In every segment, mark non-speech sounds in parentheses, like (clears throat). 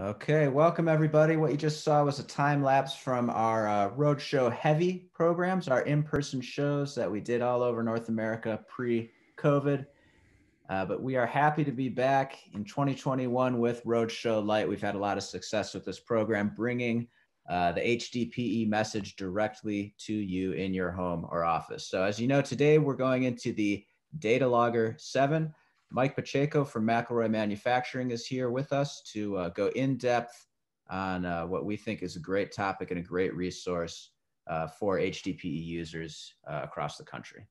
Okay, welcome everybody. What you just saw was a time lapse from our uh, Roadshow Heavy programs, our in person shows that we did all over North America pre COVID. Uh, but we are happy to be back in 2021 with Roadshow Light. We've had a lot of success with this program, bringing uh, the HDPE message directly to you in your home or office. So, as you know, today we're going into the Data Logger 7. Mike Pacheco from McElroy Manufacturing is here with us to uh, go in depth on uh, what we think is a great topic and a great resource uh, for HDPE users uh, across the country.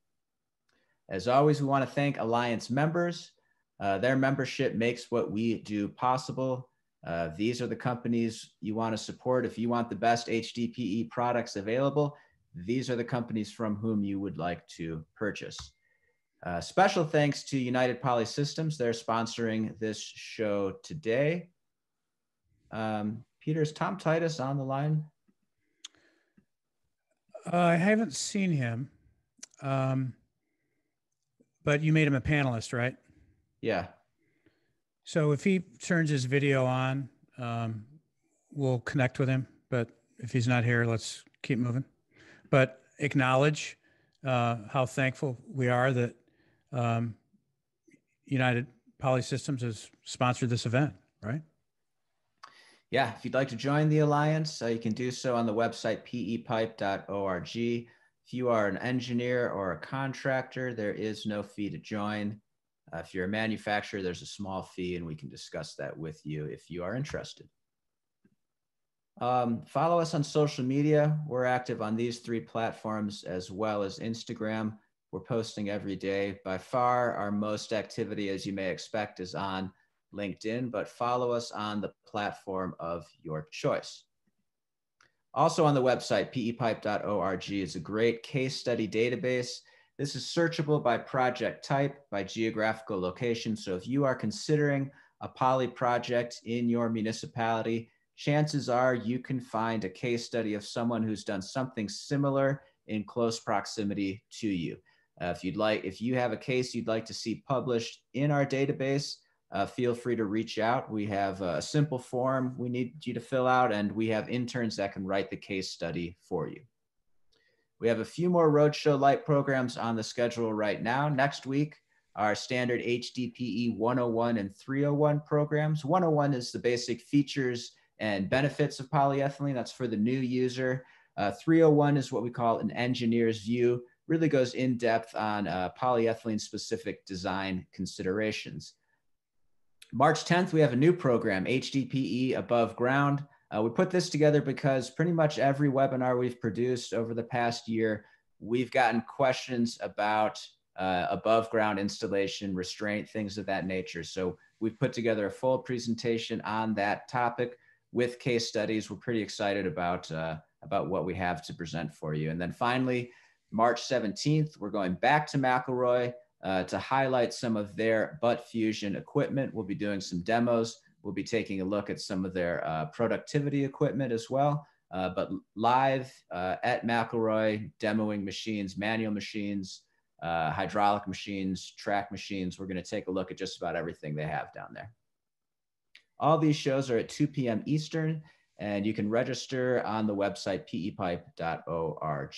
As always, we want to thank Alliance members. Uh, their membership makes what we do possible. Uh, these are the companies you want to support. If you want the best HDPE products available, these are the companies from whom you would like to purchase. Uh, special thanks to United Poly Systems. They're sponsoring this show today. Um, Peter, is Tom Titus on the line? Uh, I haven't seen him, um, but you made him a panelist, right? Yeah. So if he turns his video on, um, we'll connect with him. But if he's not here, let's keep moving. But acknowledge uh, how thankful we are that um, United Poly Systems has sponsored this event, right? Yeah, if you'd like to join the Alliance, uh, you can do so on the website pepipe.org. If you are an engineer or a contractor, there is no fee to join. Uh, if you're a manufacturer, there's a small fee, and we can discuss that with you if you are interested. Um, follow us on social media. We're active on these three platforms as well as Instagram. We're posting every day. By far, our most activity, as you may expect, is on LinkedIn, but follow us on the platform of your choice. Also on the website, pepipe.org is a great case study database. This is searchable by project type, by geographical location. So if you are considering a poly project in your municipality, chances are you can find a case study of someone who's done something similar in close proximity to you. Uh, if you'd like, if you have a case you'd like to see published in our database, uh, feel free to reach out. We have a simple form we need you to fill out, and we have interns that can write the case study for you. We have a few more Roadshow Light programs on the schedule right now. Next week, our standard HDPE 101 and 301 programs. 101 is the basic features and benefits of polyethylene. That's for the new user. Uh, 301 is what we call an engineer's view really goes in depth on uh, polyethylene specific design considerations. March 10th, we have a new program, HDPE Above Ground. Uh, we put this together because pretty much every webinar we've produced over the past year, we've gotten questions about uh, above ground installation, restraint, things of that nature. So we've put together a full presentation on that topic with case studies. We're pretty excited about, uh, about what we have to present for you. And then finally, March 17th, we're going back to McElroy uh, to highlight some of their butt fusion equipment. We'll be doing some demos. We'll be taking a look at some of their uh, productivity equipment as well. Uh, but live uh, at McElroy, demoing machines, manual machines, uh, hydraulic machines, track machines. We're going to take a look at just about everything they have down there. All these shows are at 2 p.m. Eastern, and you can register on the website pepipe.org.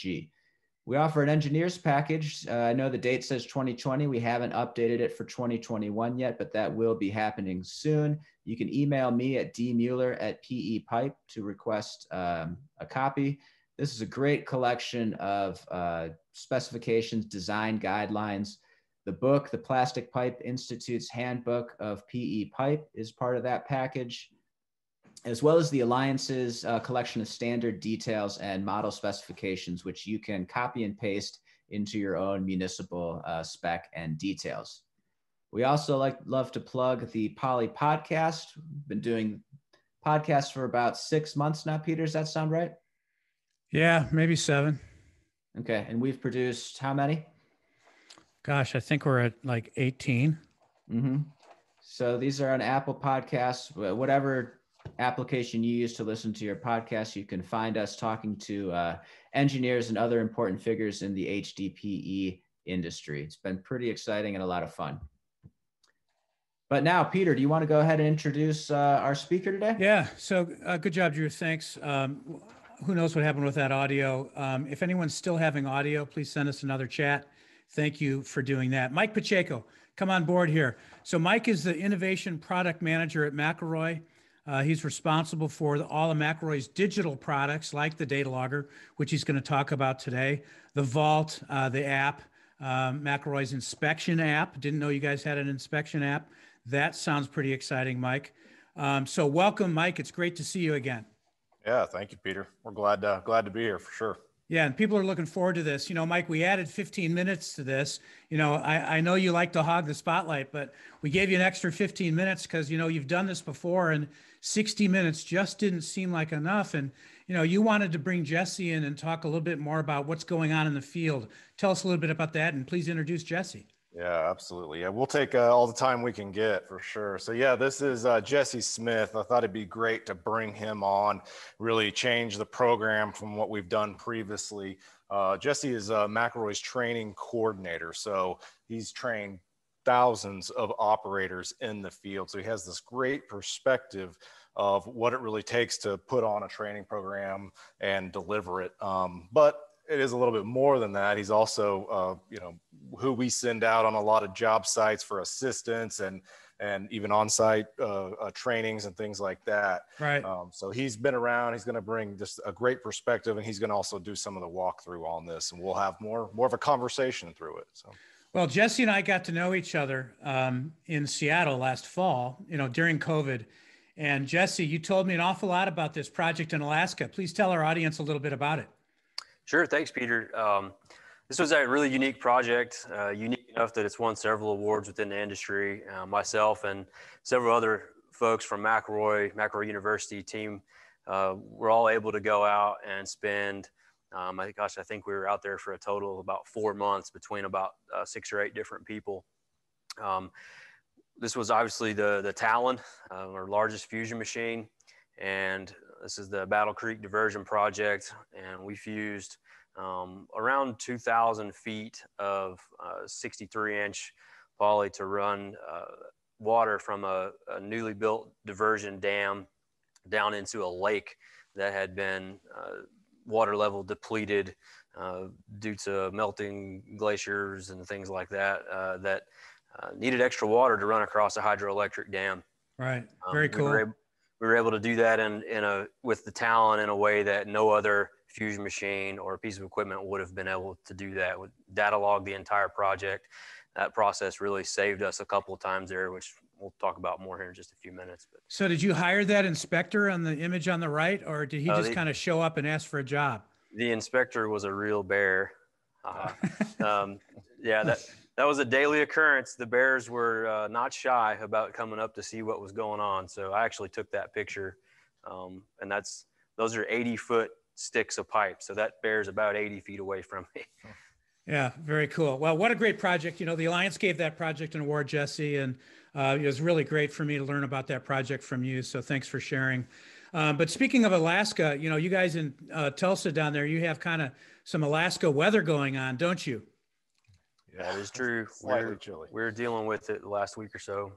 We offer an engineers package. Uh, I know the date says 2020. We haven't updated it for 2021 yet, but that will be happening soon. You can email me at dmueller at pepipe to request um, a copy. This is a great collection of uh, specifications, design guidelines. The book, the Plastic Pipe Institute's Handbook of PE Pipe, is part of that package as well as the Alliance's uh, collection of standard details and model specifications, which you can copy and paste into your own municipal uh, spec and details. We also like love to plug the Poly podcast. We've been doing podcasts for about six months now. Peter, does that sound right? Yeah, maybe seven. Okay, and we've produced how many? Gosh, I think we're at like 18. Mm-hmm. So these are on Apple Podcasts, whatever application you use to listen to your podcast, you can find us talking to uh, engineers and other important figures in the HDPE industry. It's been pretty exciting and a lot of fun. But now, Peter, do you want to go ahead and introduce uh, our speaker today? Yeah. So uh, good job, Drew. Thanks. Um, who knows what happened with that audio? Um, if anyone's still having audio, please send us another chat. Thank you for doing that. Mike Pacheco, come on board here. So Mike is the innovation product manager at McElroy. Uh, he's responsible for the, all of McElroy's digital products like the data logger, which he's going to talk about today, the Vault, uh, the app, um, McElroy's inspection app. Didn't know you guys had an inspection app. That sounds pretty exciting, Mike. Um, so welcome, Mike. It's great to see you again. Yeah, thank you, Peter. We're glad uh, glad to be here for sure. Yeah, and people are looking forward to this. You know, Mike, we added 15 minutes to this. You know, I, I know you like to hog the spotlight, but we gave you an extra 15 minutes because, you know, you've done this before and 60 minutes just didn't seem like enough. And, you know, you wanted to bring Jesse in and talk a little bit more about what's going on in the field. Tell us a little bit about that and please introduce Jesse. Yeah, absolutely. Yeah, we'll take uh, all the time we can get for sure. So, yeah, this is uh, Jesse Smith. I thought it'd be great to bring him on, really change the program from what we've done previously. Uh, Jesse is uh, McElroy's training coordinator. So, he's trained thousands of operators in the field. So, he has this great perspective of what it really takes to put on a training program and deliver it. Um, but it is a little bit more than that. He's also, uh, you know, who we send out on a lot of job sites for assistance and and even on-site uh, uh, trainings and things like that. Right. Um, so he's been around. He's going to bring just a great perspective, and he's going to also do some of the walkthrough on this, and we'll have more more of a conversation through it. So. Well, Jesse and I got to know each other um, in Seattle last fall. You know, during COVID. And Jesse, you told me an awful lot about this project in Alaska. Please tell our audience a little bit about it. Sure. Thanks, Peter. Um, this was a really unique project, uh, unique enough that it's won several awards within the industry. Uh, myself and several other folks from McElroy, McElroy University team, uh, were all able to go out and spend. Um, I gosh, I think we were out there for a total of about four months between about uh, six or eight different people. Um, this was obviously the the Talon, uh, our largest fusion machine, and this is the Battle Creek Diversion Project, and we fused um, around 2,000 feet of 63 uh, inch poly to run uh, water from a, a, newly built diversion dam down into a lake that had been uh, water level depleted uh, due to melting glaciers and things like that uh, that uh, needed extra water to run across a hydroelectric dam. Right. Um, Very um, cool. We we were able to do that in, in a with the Talon in a way that no other fusion machine or piece of equipment would have been able to do that. With data log the entire project, that process really saved us a couple of times there, which we'll talk about more here in just a few minutes. But so, did you hire that inspector on the image on the right, or did he uh, just kind of show up and ask for a job? The inspector was a real bear. (laughs) Uh, um, yeah, that that was a daily occurrence. The bears were uh, not shy about coming up to see what was going on. So I actually took that picture, um, and that's those are 80 foot sticks of pipe. So that bear's about 80 feet away from me. (laughs) Yeah, very cool. Well, what a great project. You know, the Alliance gave that project an award, Jesse, and uh, it was really great for me to learn about that project from you. So thanks for sharing. Um, but speaking of Alaska, you know, you guys in uh, Tulsa down there, you have kind of some Alaska weather going on, don't you? That is true. (laughs) Slightly we're, chilly. We're dealing with it the last week or so.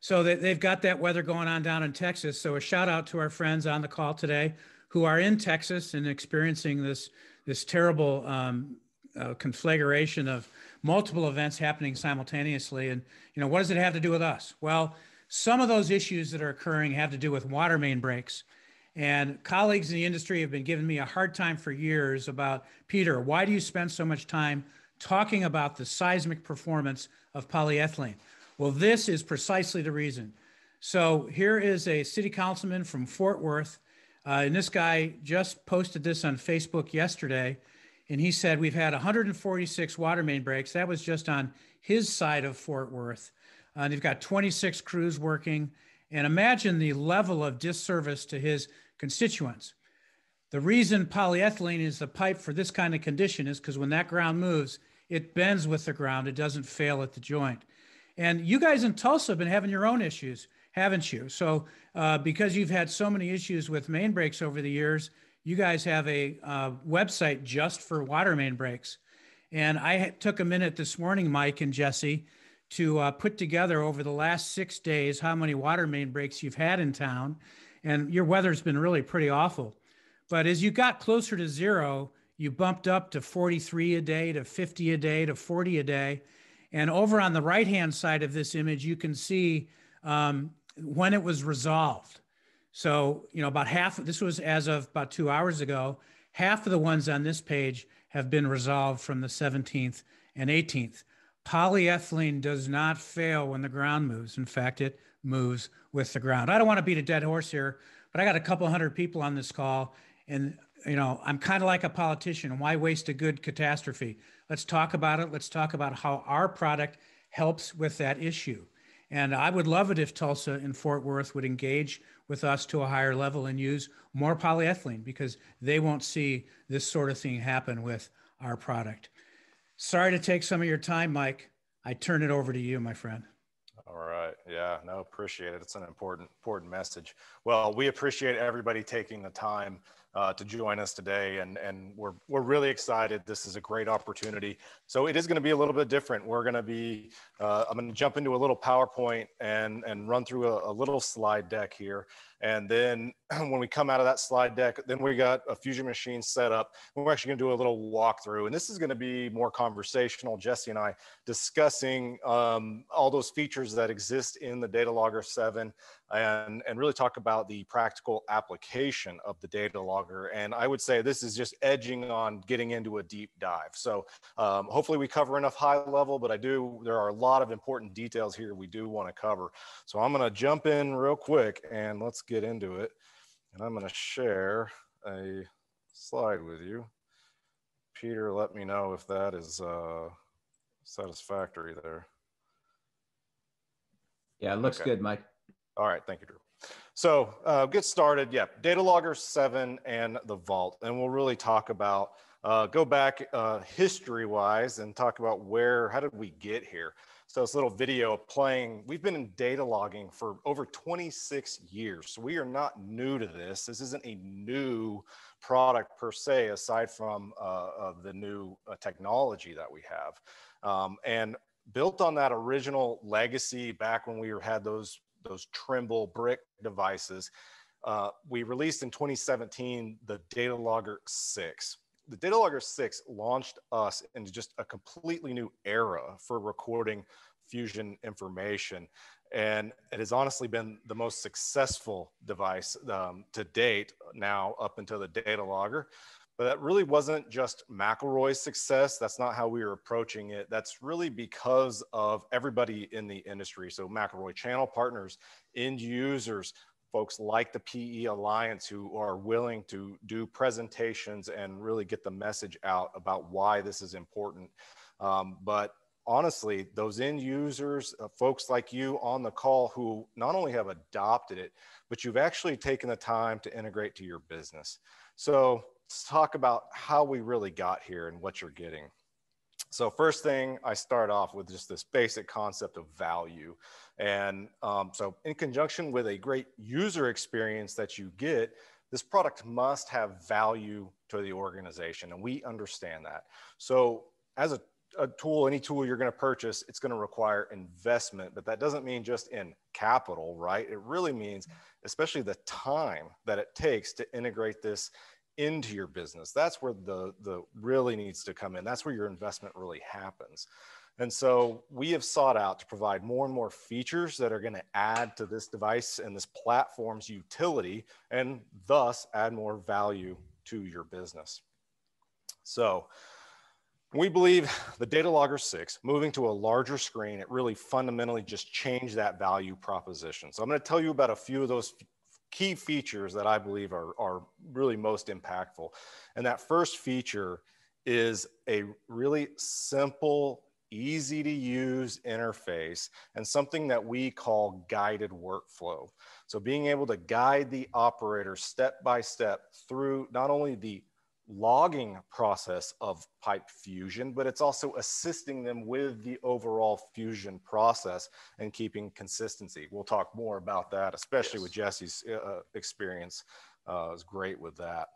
So they've got that weather going on down in Texas. So a shout out to our friends on the call today who are in Texas and experiencing this this terrible um, uh, conflagration of multiple events happening simultaneously. And you know, what does it have to do with us? Well, some of those issues that are occurring have to do with water main breaks. And colleagues in the industry have been giving me a hard time for years about Peter, why do you spend so much time talking about the seismic performance of polyethylene. Well, this is precisely the reason. So here is a city councilman from Fort Worth. Uh, and this guy just posted this on Facebook yesterday. And he said, We've had 146 water main breaks. That was just on his side of Fort Worth. Uh, they've got 26 crews working. And imagine the level of disservice to his constituents. The reason polyethylene is the pipe for this kind of condition is because when that ground moves, it bends with the ground. It doesn't fail at the joint. And you guys in Tulsa have been having your own issues, haven't you? So uh, because you've had so many issues with main breaks over the years, you guys have a uh, website just for water main breaks. And I took a minute this morning, Mike and Jesse, to uh, put together over the last six days how many water main breaks you've had in town. And your weather's been really pretty awful. But as you got closer to zero, you bumped up to 43 a day, to 50 a day, to 40 a day. And over on the right hand side of this image, you can see um, when it was resolved. So, you know, about half, this was as of about two hours ago, half of the ones on this page have been resolved from the 17th and 18th. Polyethylene does not fail when the ground moves. In fact, it moves with the ground. I don't want to beat a dead horse here, but I got a couple hundred people on this call, and you know I'm kind of like a politician. Why waste a good catastrophe? Let's talk about it. Let's talk about how our product helps with that issue. And I would love it if Tulsa and Fort Worth would engage with us to a higher level and use more polyethylene because they won't see this sort of thing happen with our product. Sorry to take some of your time, Mike. I turn it over to you, my friend. All right. Yeah, no, appreciate it. It's an important, important message. Well, we appreciate everybody taking the time uh, to join us today, and and we're we're really excited. This is a great opportunity. So it is going to be a little bit different. We're going to be. Uh, I'm going to jump into a little PowerPoint and and run through a, a little slide deck here. And then (clears throat) when we come out of that slide deck, then we got a Fusion machine set up. We're actually going to do a little walkthrough. And this is going to be more conversational. Jesse and I discussing um, all those features that exist in the Data Logger 7 and, and really talk about the practical application of the data logger. And I would say this is just edging on getting into a deep dive. So um, hopefully we cover enough high level, but I do, there are a lot of important details here we do want to cover. So I'm going to jump in real quick and let's get into it. And I'm going to share a slide with you. Peter, let me know if that is uh, satisfactory there. Yeah, it looks okay. good, Mike. All right, thank you, Drew. So uh, get started. Yeah, Data Logger 7 and the Vault. And we'll really talk about, uh, go back uh, history-wise and talk about where, how did we get here? So this little video playing, we've been in data logging for over 26 years. So we are not new to this. This isn't a new product per se, aside from uh, the new uh, technology that we have. Um, and built on that original legacy back when we had those, those Trimble brick devices, uh, we released in 2017 the Data Logger 6 the Data Logger 6 launched us into just a completely new era for recording fusion information. And it has honestly been the most successful device um, to date now up until the data logger. But that really wasn't just McElroy's success. That's not how we were approaching it. That's really because of everybody in the industry. So McElroy channel partners, end users, folks like the PE Alliance who are willing to do presentations and really get the message out about why this is important. Um, but honestly, those end users, uh, folks like you on the call who not only have adopted it, but you've actually taken the time to integrate to your business. So let's talk about how we really got here and what you're getting. So first thing, I start off with just this basic concept of value. And um, so in conjunction with a great user experience that you get, this product must have value to the organization. And we understand that. So as a, a tool, any tool you're going to purchase, it's going to require investment, but that doesn't mean just in capital, right? It really means, especially the time that it takes to integrate this into your business. That's where the, the really needs to come in. That's where your investment really happens. And so we have sought out to provide more and more features that are going to add to this device and this platform's utility and thus add more value to your business. So we believe the Data Logger 6, moving to a larger screen, it really fundamentally just changed that value proposition. So I'm going to tell you about a few of those key features that I believe are, are really most impactful. And that first feature is a really simple, easy to use interface and something that we call guided workflow. So being able to guide the operator step by step through not only the logging process of pipe fusion, but it's also assisting them with the overall fusion process and keeping consistency. We'll talk more about that, especially yes. with Jesse's uh, uh, experience uh, is great with that.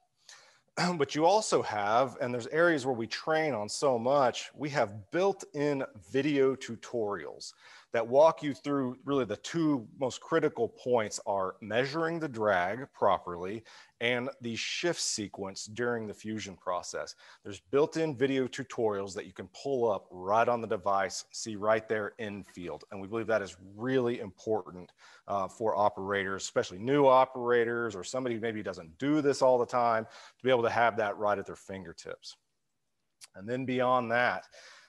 (clears throat) but you also have, and there's areas where we train on so much, we have built in video tutorials that walk you through really the two most critical points are measuring the drag properly and the shift sequence during the fusion process. There's built-in video tutorials that you can pull up right on the device, see right there in field. And we believe that is really important uh, for operators, especially new operators or somebody who maybe doesn't do this all the time, to be able to have that right at their fingertips. And then beyond that,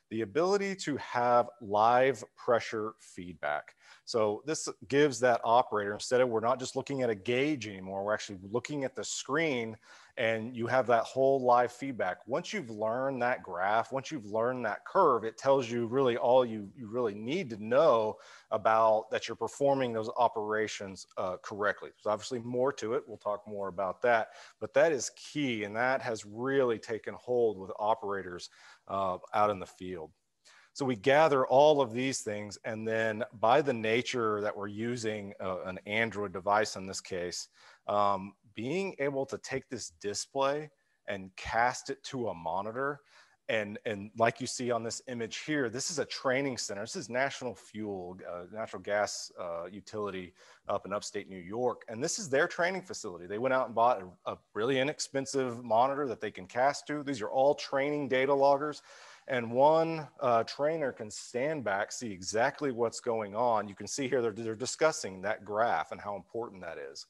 the ability to have live pressure feedback. So this gives that operator, instead of we're not just looking at a gauge anymore, we're actually looking at the screen and you have that whole live feedback. Once you've learned that graph, once you've learned that curve, it tells you really all you, you really need to know about that you're performing those operations uh, correctly. There's obviously more to it. We'll talk more about that, but that is key. And that has really taken hold with operators uh, out in the field. So we gather all of these things, and then by the nature that we're using uh, an Android device in this case, um, being able to take this display and cast it to a monitor and and like you see on this image here this is a training center. This is national fuel uh, natural gas uh, utility up in upstate new york. And this is their training facility. They went out and bought a, a, really inexpensive monitor that they can cast to. These are all training data loggers. And one uh, trainer can stand back see exactly what's going on. You can see here they're, they're discussing that graph and how important that is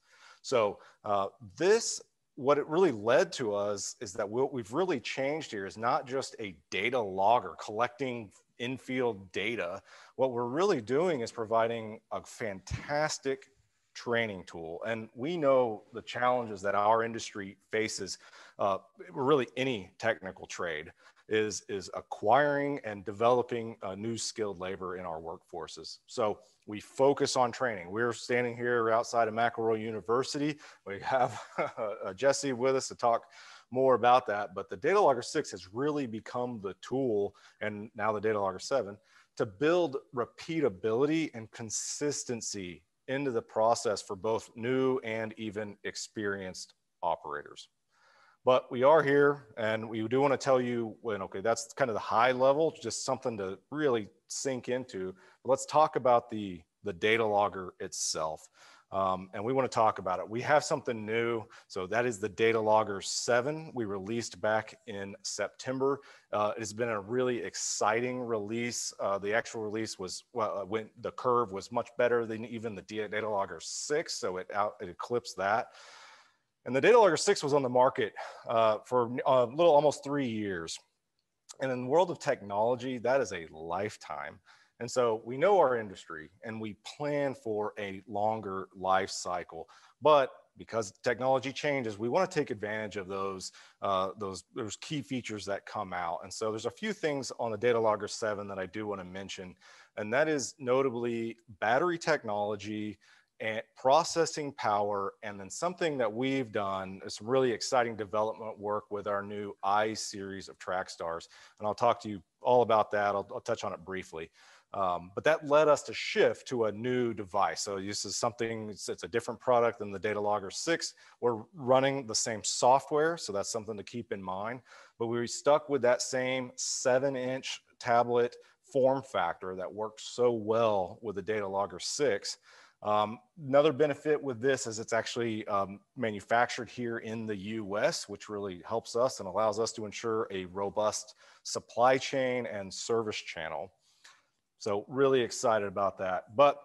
so uh, this what it really led to us is that what we've really changed here is not just a data logger collecting infield data. What we're really doing is providing a fantastic training tool. And we know the challenges that our industry faces, uh, really any technical trade is, is acquiring and developing uh, new skilled labor in our workforces. So we focus on training. We're standing here outside of McElroy University. We have (laughs) Jesse with us to talk more about that, but the Data Logger 6 has really become the tool, and now the Data Logger 7, to build repeatability and consistency into the process for both new and even experienced operators. But we are here and we do want to tell you when, okay, that's kind of the high level, just something to really sink into. But let's talk about the, the data logger itself. Um, and we want to talk about it. We have something new. So that is the Data Logger 7 we released back in September. Uh, it has been a really exciting release. Uh, the actual release was, well, uh, when the curve was much better than even the Data Logger 6. So it, out, it eclipsed that. And the Data Logger 6 was on the market uh, for a little almost three years. And in the world of technology, that is a lifetime. And so we know our industry and we plan for a longer life cycle. But because technology changes, we want to take advantage of those, uh, those, those key features that come out. And so there's a few things on the Data Logger 7 that I do want to mention. And that is notably battery technology, and processing power, and then something that we've done is some really exciting development work with our new I series of TracStars. And I'll talk to you all about that. I'll, I'll touch on it briefly. Um, but that led us to shift to a new device. So this is something, it's, it's, a different product than the Data Logger 6. We're running the same software, so that's something to keep in mind. But we were stuck with that same seven inch tablet form factor that worked so well with the Data Logger 6. Um, another benefit with this is it's actually um, manufactured here in the US, which really helps us and allows us to ensure a robust supply chain and service channel. So really excited about that. But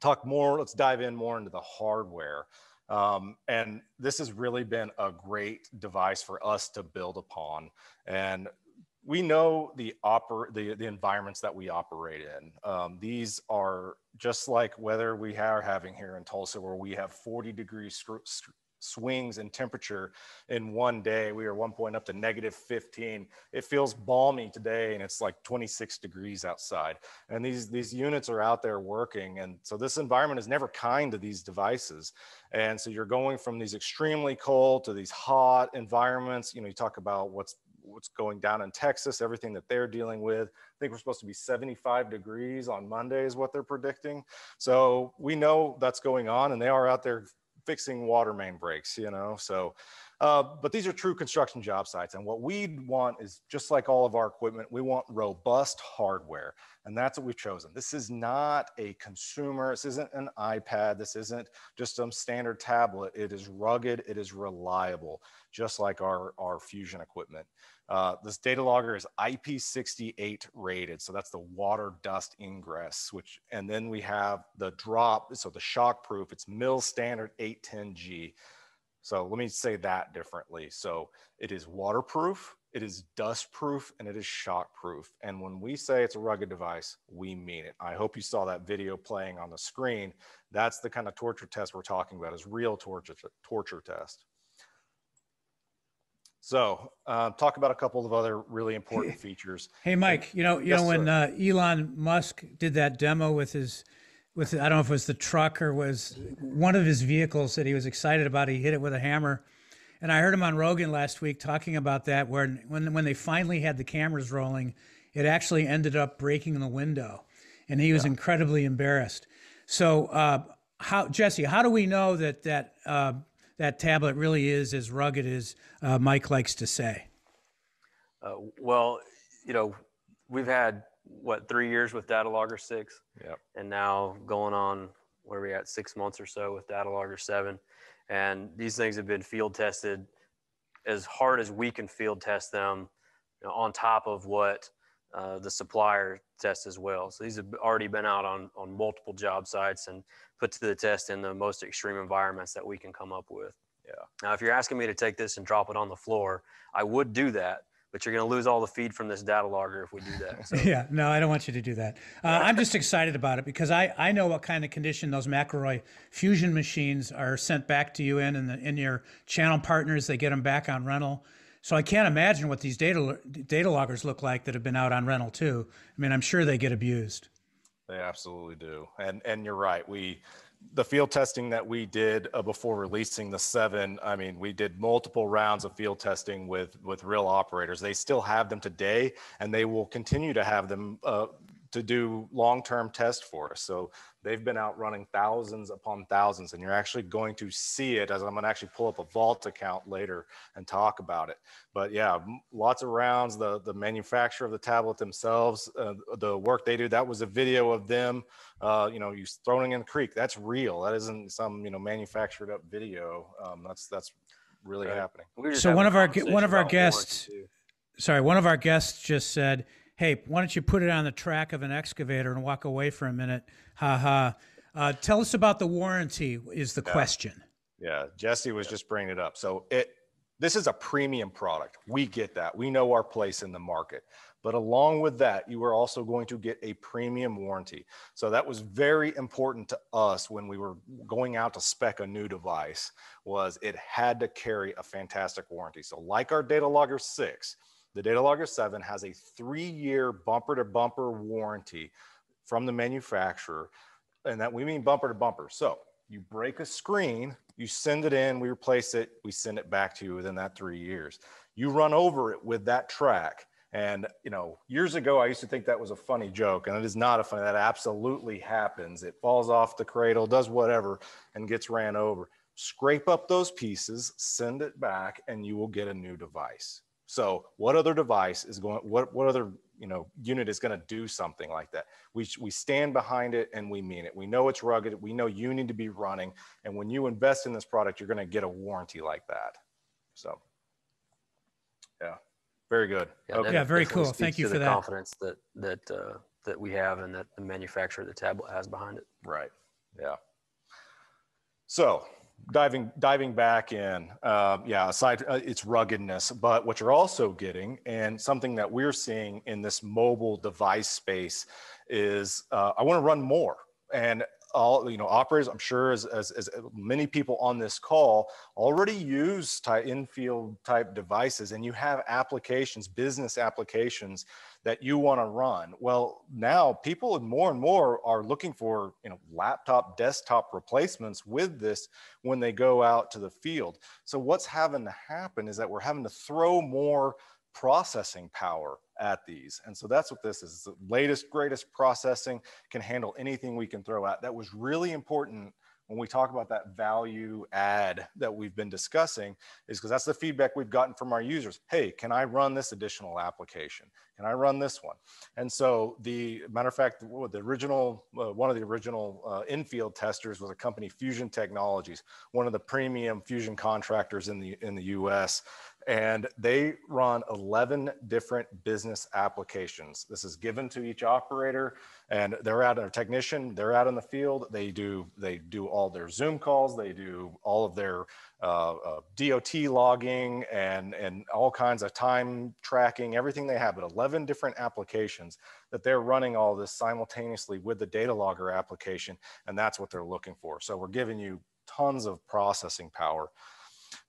talk more, let's dive in more into the hardware. Um, and this has really been a great device for us to build upon. And we know the oper the, the environments that we operate in. Um, these are just like weather we are having here in Tulsa, where we have 40 degree swings in temperature in one day. We are one point up to negative 15. It feels balmy today, and it's like 26 degrees outside. And these these units are out there working, and so this environment is never kind to these devices. And so you're going from these extremely cold to these hot environments. You know, you talk about what's what's going down in Texas, everything that they're dealing with. I think we're supposed to be 75 degrees on Monday is what they're predicting. So we know that's going on and they are out there fixing water main breaks, you know. So Uh, but these are true construction job sites. And what we want is just like all of our equipment, we want robust hardware. And that's what we've chosen. This is not a consumer, this isn't an iPad, this isn't just some standard tablet. It is rugged, it is reliable, just like our, our Fusion equipment. Uh, this data logger is IP68 rated. So that's the water dust ingress, which, and then we have the drop. So the shock proof, it's mil standard 810G. So let me say that differently. So it is waterproof, it is dust proof, and it is shock proof. And when we say it's a rugged device, we mean it. I hope you saw that video playing on the screen. That's the kind of torture test we're talking about is real torture, torture test. So uh, talk about a couple of other really important (laughs) features. Hey, Mike, you know, you yes, know, when uh, Elon Musk did that demo with his with I don't know if it was the truck or was one of his vehicles that he was excited about. He hit it with a hammer, and I heard him on Rogan last week talking about that. Where when when they finally had the cameras rolling, it actually ended up breaking the window, and he was yeah. incredibly embarrassed. So, uh, how Jesse, how do we know that that uh, that tablet really is as rugged as uh, Mike likes to say? Uh, well, you know, we've had what three years with Data Logger six, yep. and now going on where are we at six months or so with Data Logger seven, and these things have been field tested as hard as we can field test them, you know, on top of what uh, the supplier test as well. So these have already been out on on multiple job sites and put to the test in the most extreme environments that we can come up with. Yeah. Now, if you're asking me to take this and drop it on the floor, I would do that but you're going to lose all the feed from this data logger if we do that. So. (laughs) yeah, no, I don't want you to do that. Uh, I'm just excited about it because I, I know what kind of condition those McElroy Fusion machines are sent back to you in, and, the, in your channel partners, they get them back on rental. So I can't imagine what these data data loggers look like that have been out on rental too. I mean, I'm sure they get abused. They absolutely do, and and you're right. We the field testing that we did uh, before releasing the seven, I mean, we did multiple rounds of field testing with with real operators. They still have them today, and they will continue to have them uh, to do long-term tests for us. So they've been out running thousands upon thousands, and you're actually going to see it as I'm going to actually pull up a Vault account later and talk about it. But yeah, lots of rounds. The the manufacturer of the tablet themselves, uh, the work they do. That was a video of them. Uh, you know, you throwing in the creek. That's real. That isn't some you know manufactured up video. Um, that's that's really right. happening. So one of our one of our guests. Sorry, one of our guests just said hey, why don't you put it on the track of an excavator and walk away for a minute? Ha ha. Uh, tell us about the warranty. Is the yeah. question? Yeah, Jesse was just bringing it up. So it this is a premium product. We get that. We know our place in the market. But along with that, you are also going to get a premium warranty. So that was very important to us when we were going out to spec a new device was it had to carry a fantastic warranty. So like our Data Logger 6, the Data Logger 7 has a three-year bumper-to-bumper warranty from the manufacturer, and that we mean bumper to bumper. So you break a screen, you send it in, we replace it, we send it back to you within that three years. You run over it with that track. And you know, years ago, I used to think that was a funny joke, and it is not a funny. That absolutely happens. It falls off the cradle, does whatever, and gets ran over. Scrape up those pieces, send it back, and you will get a new device. So what other device is going, what, what other, you know, unit is going to do something like that? We, we stand behind it and we mean it. We know it's rugged. We know you need to be running. And when you invest in this product, you're going to get a warranty like that. So yeah, very good. Yeah, okay. yeah very cool. Thank you for that. confidence that, that, uh, that we have and that the manufacturer of the tablet has behind it. Right. Yeah. So diving diving back in uh, yeah aside uh, its ruggedness but what you're also getting and something that we're seeing in this mobile device space is uh, i want to run more. And all you know operators i'm sure as, as, as many people on this call already use type infield type devices and you have applications business applications that you want to run. Well now people and more and more are looking for you know laptop desktop replacements with this when they go out to the field. So what's having to happen is that we're having to throw more processing power at these. And so that's what this is. The latest, greatest processing can handle anything we can throw at. That was really important when we talk about that value add that we've been discussing is because that's the feedback we've gotten from our users. Hey, can I run this additional application? Can I run this one? And so the matter of fact, the original, uh, one of the original uh, infield testers was a company, Fusion Technologies, one of the premium Fusion contractors in the, in the US and they run 11 different business applications. This is given to each operator and they're out, in a technician, they're out in the field. They do, they do all their Zoom calls. They do all of their uh, uh, DOT logging and, and all kinds of time tracking, everything they have, but 11 different applications that they're running all this simultaneously with the data logger application. And that's what they're looking for. So we're giving you tons of processing power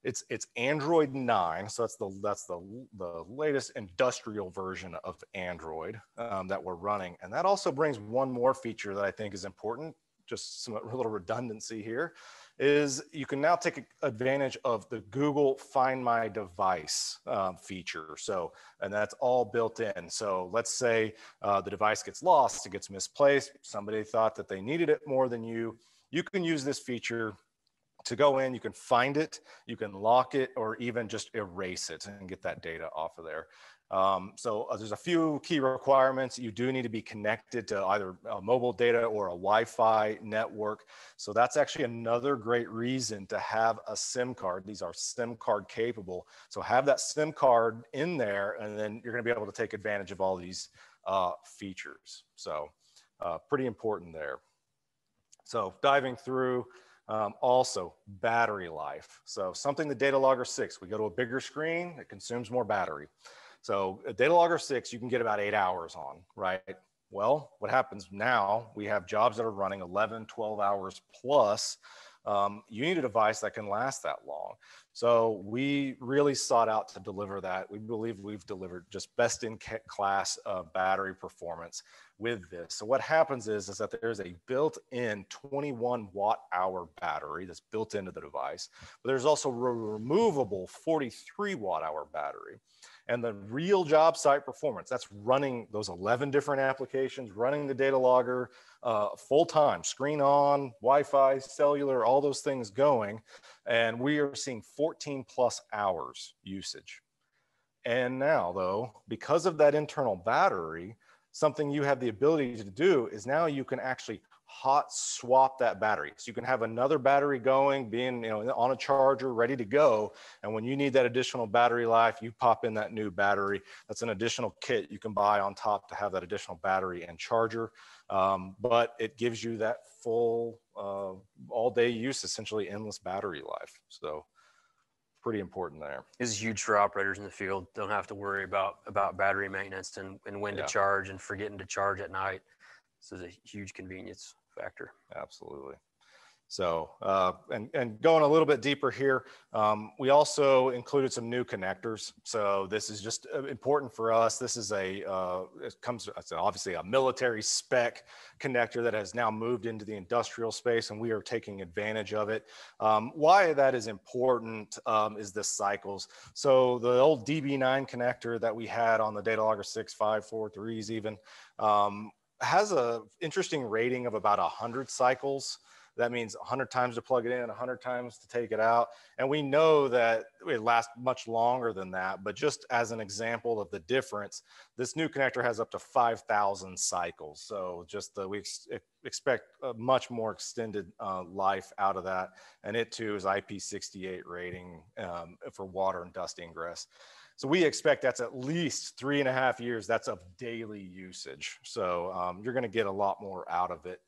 it's it's Android 9, so that's the that's the the latest industrial version of Android um, that we're running, and that also brings one more feature that I think is important. Just some little redundancy here is you can now take advantage of the Google Find My Device um, feature. So, and that's all built in. So let's say uh, the device gets lost, it gets misplaced. Somebody thought that they needed it more than you. You can use this feature to go in, you can find it, you can lock it, or even just erase it and get that data off of there. Um, so uh, there's a few key requirements. You do need to be connected to either mobile data or a Wi-Fi network. So that's actually another great reason to have a SIM card. These are SIM card capable. So have that SIM card in there, and then you're going to be able to take advantage of all these uh, features. So uh, pretty important there. So diving through, um, also, battery life. So something the Data Logger 6, we go to a bigger screen, it consumes more battery. So a Data Logger 6, you can get about eight hours on, right? Well, what happens now, we have jobs that are running 11, 12 hours plus. Um, you need a device that can last that long. So we really sought out to deliver that. We believe we've delivered just best in class uh, battery performance with this. So what happens is, is that there's a built-in 21 watt hour battery that's built into the device, but there's also a removable 43 watt hour battery. And the real job site performance, that's running those 11 different applications, running the data logger uh, full time, screen on, Wi-Fi, cellular, all those things going. And we are seeing 14 plus hours usage. And now though, because of that internal battery, something you have the ability to do is now you can actually hot swap that battery. So you can have another battery going, being you know on a charger, ready to go. And when you need that additional battery life, you pop in that new battery. That's an additional kit you can buy on top to have that additional battery and charger. Um, but it gives you that full uh, all day use, essentially endless battery life. So pretty important there. This is huge for operators in the field. Don't have to worry about about battery maintenance and, and when yeah. to charge and forgetting to charge at night. This is a huge convenience factor. Absolutely. So, uh, and, and going a little bit deeper here, um, we also included some new connectors. So this is just uh, important for us. This is a, uh, it comes, it's obviously a military spec connector that has now moved into the industrial space and we are taking advantage of it. Um, why that is important um, is the cycles. So the old DB9 connector that we had on the data logger 6543s even, um, has a interesting rating of about 100 cycles that means 100 times to plug it in, 100 times to take it out. And we know that it lasts much longer than that. But just as an example of the difference, this new connector has up to 5,000 cycles. So just the, we ex expect a much more extended uh, life out of that. And it too is IP68 rating um, for water and dust ingress. So we expect that's at least three and a half years. That's of daily usage. So um, you're going to get a lot more out of it.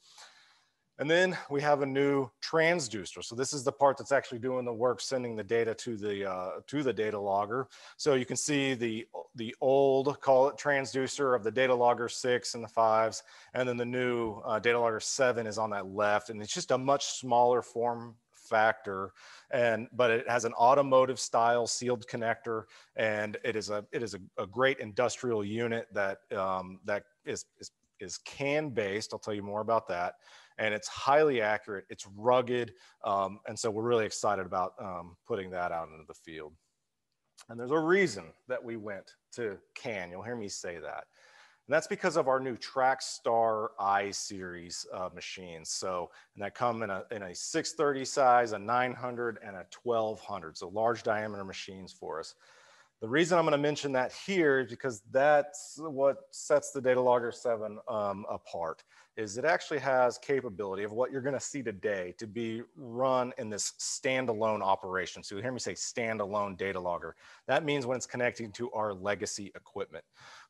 And then we have a new transducer. So this is the part that's actually doing the work, sending the data to the uh, to the data logger. So you can see the the old, call it transducer of the data logger six and the fives, and then the new uh, data logger seven is on that left, and it's just a much smaller form factor and but it has an automotive style sealed connector and it is a it is a, a great industrial unit that um, that is, is is CAN based i'll tell you more about that and it's highly accurate. It's rugged. Um, and so we're really excited about um, putting that out into the field. And there's a reason that we went to CAN. You'll hear me say that. And that's because of our new TracStar I series uh, machines. So, and that come in a, in a 630 size, a 900 and a 1200. So large diameter machines for us. The reason I'm going to mention that here is because that's what sets the Data Logger 7 um, apart is it actually has capability of what you're going to see today to be run in this standalone operation. So you hear me say standalone data logger. That means when it's connecting to our legacy equipment.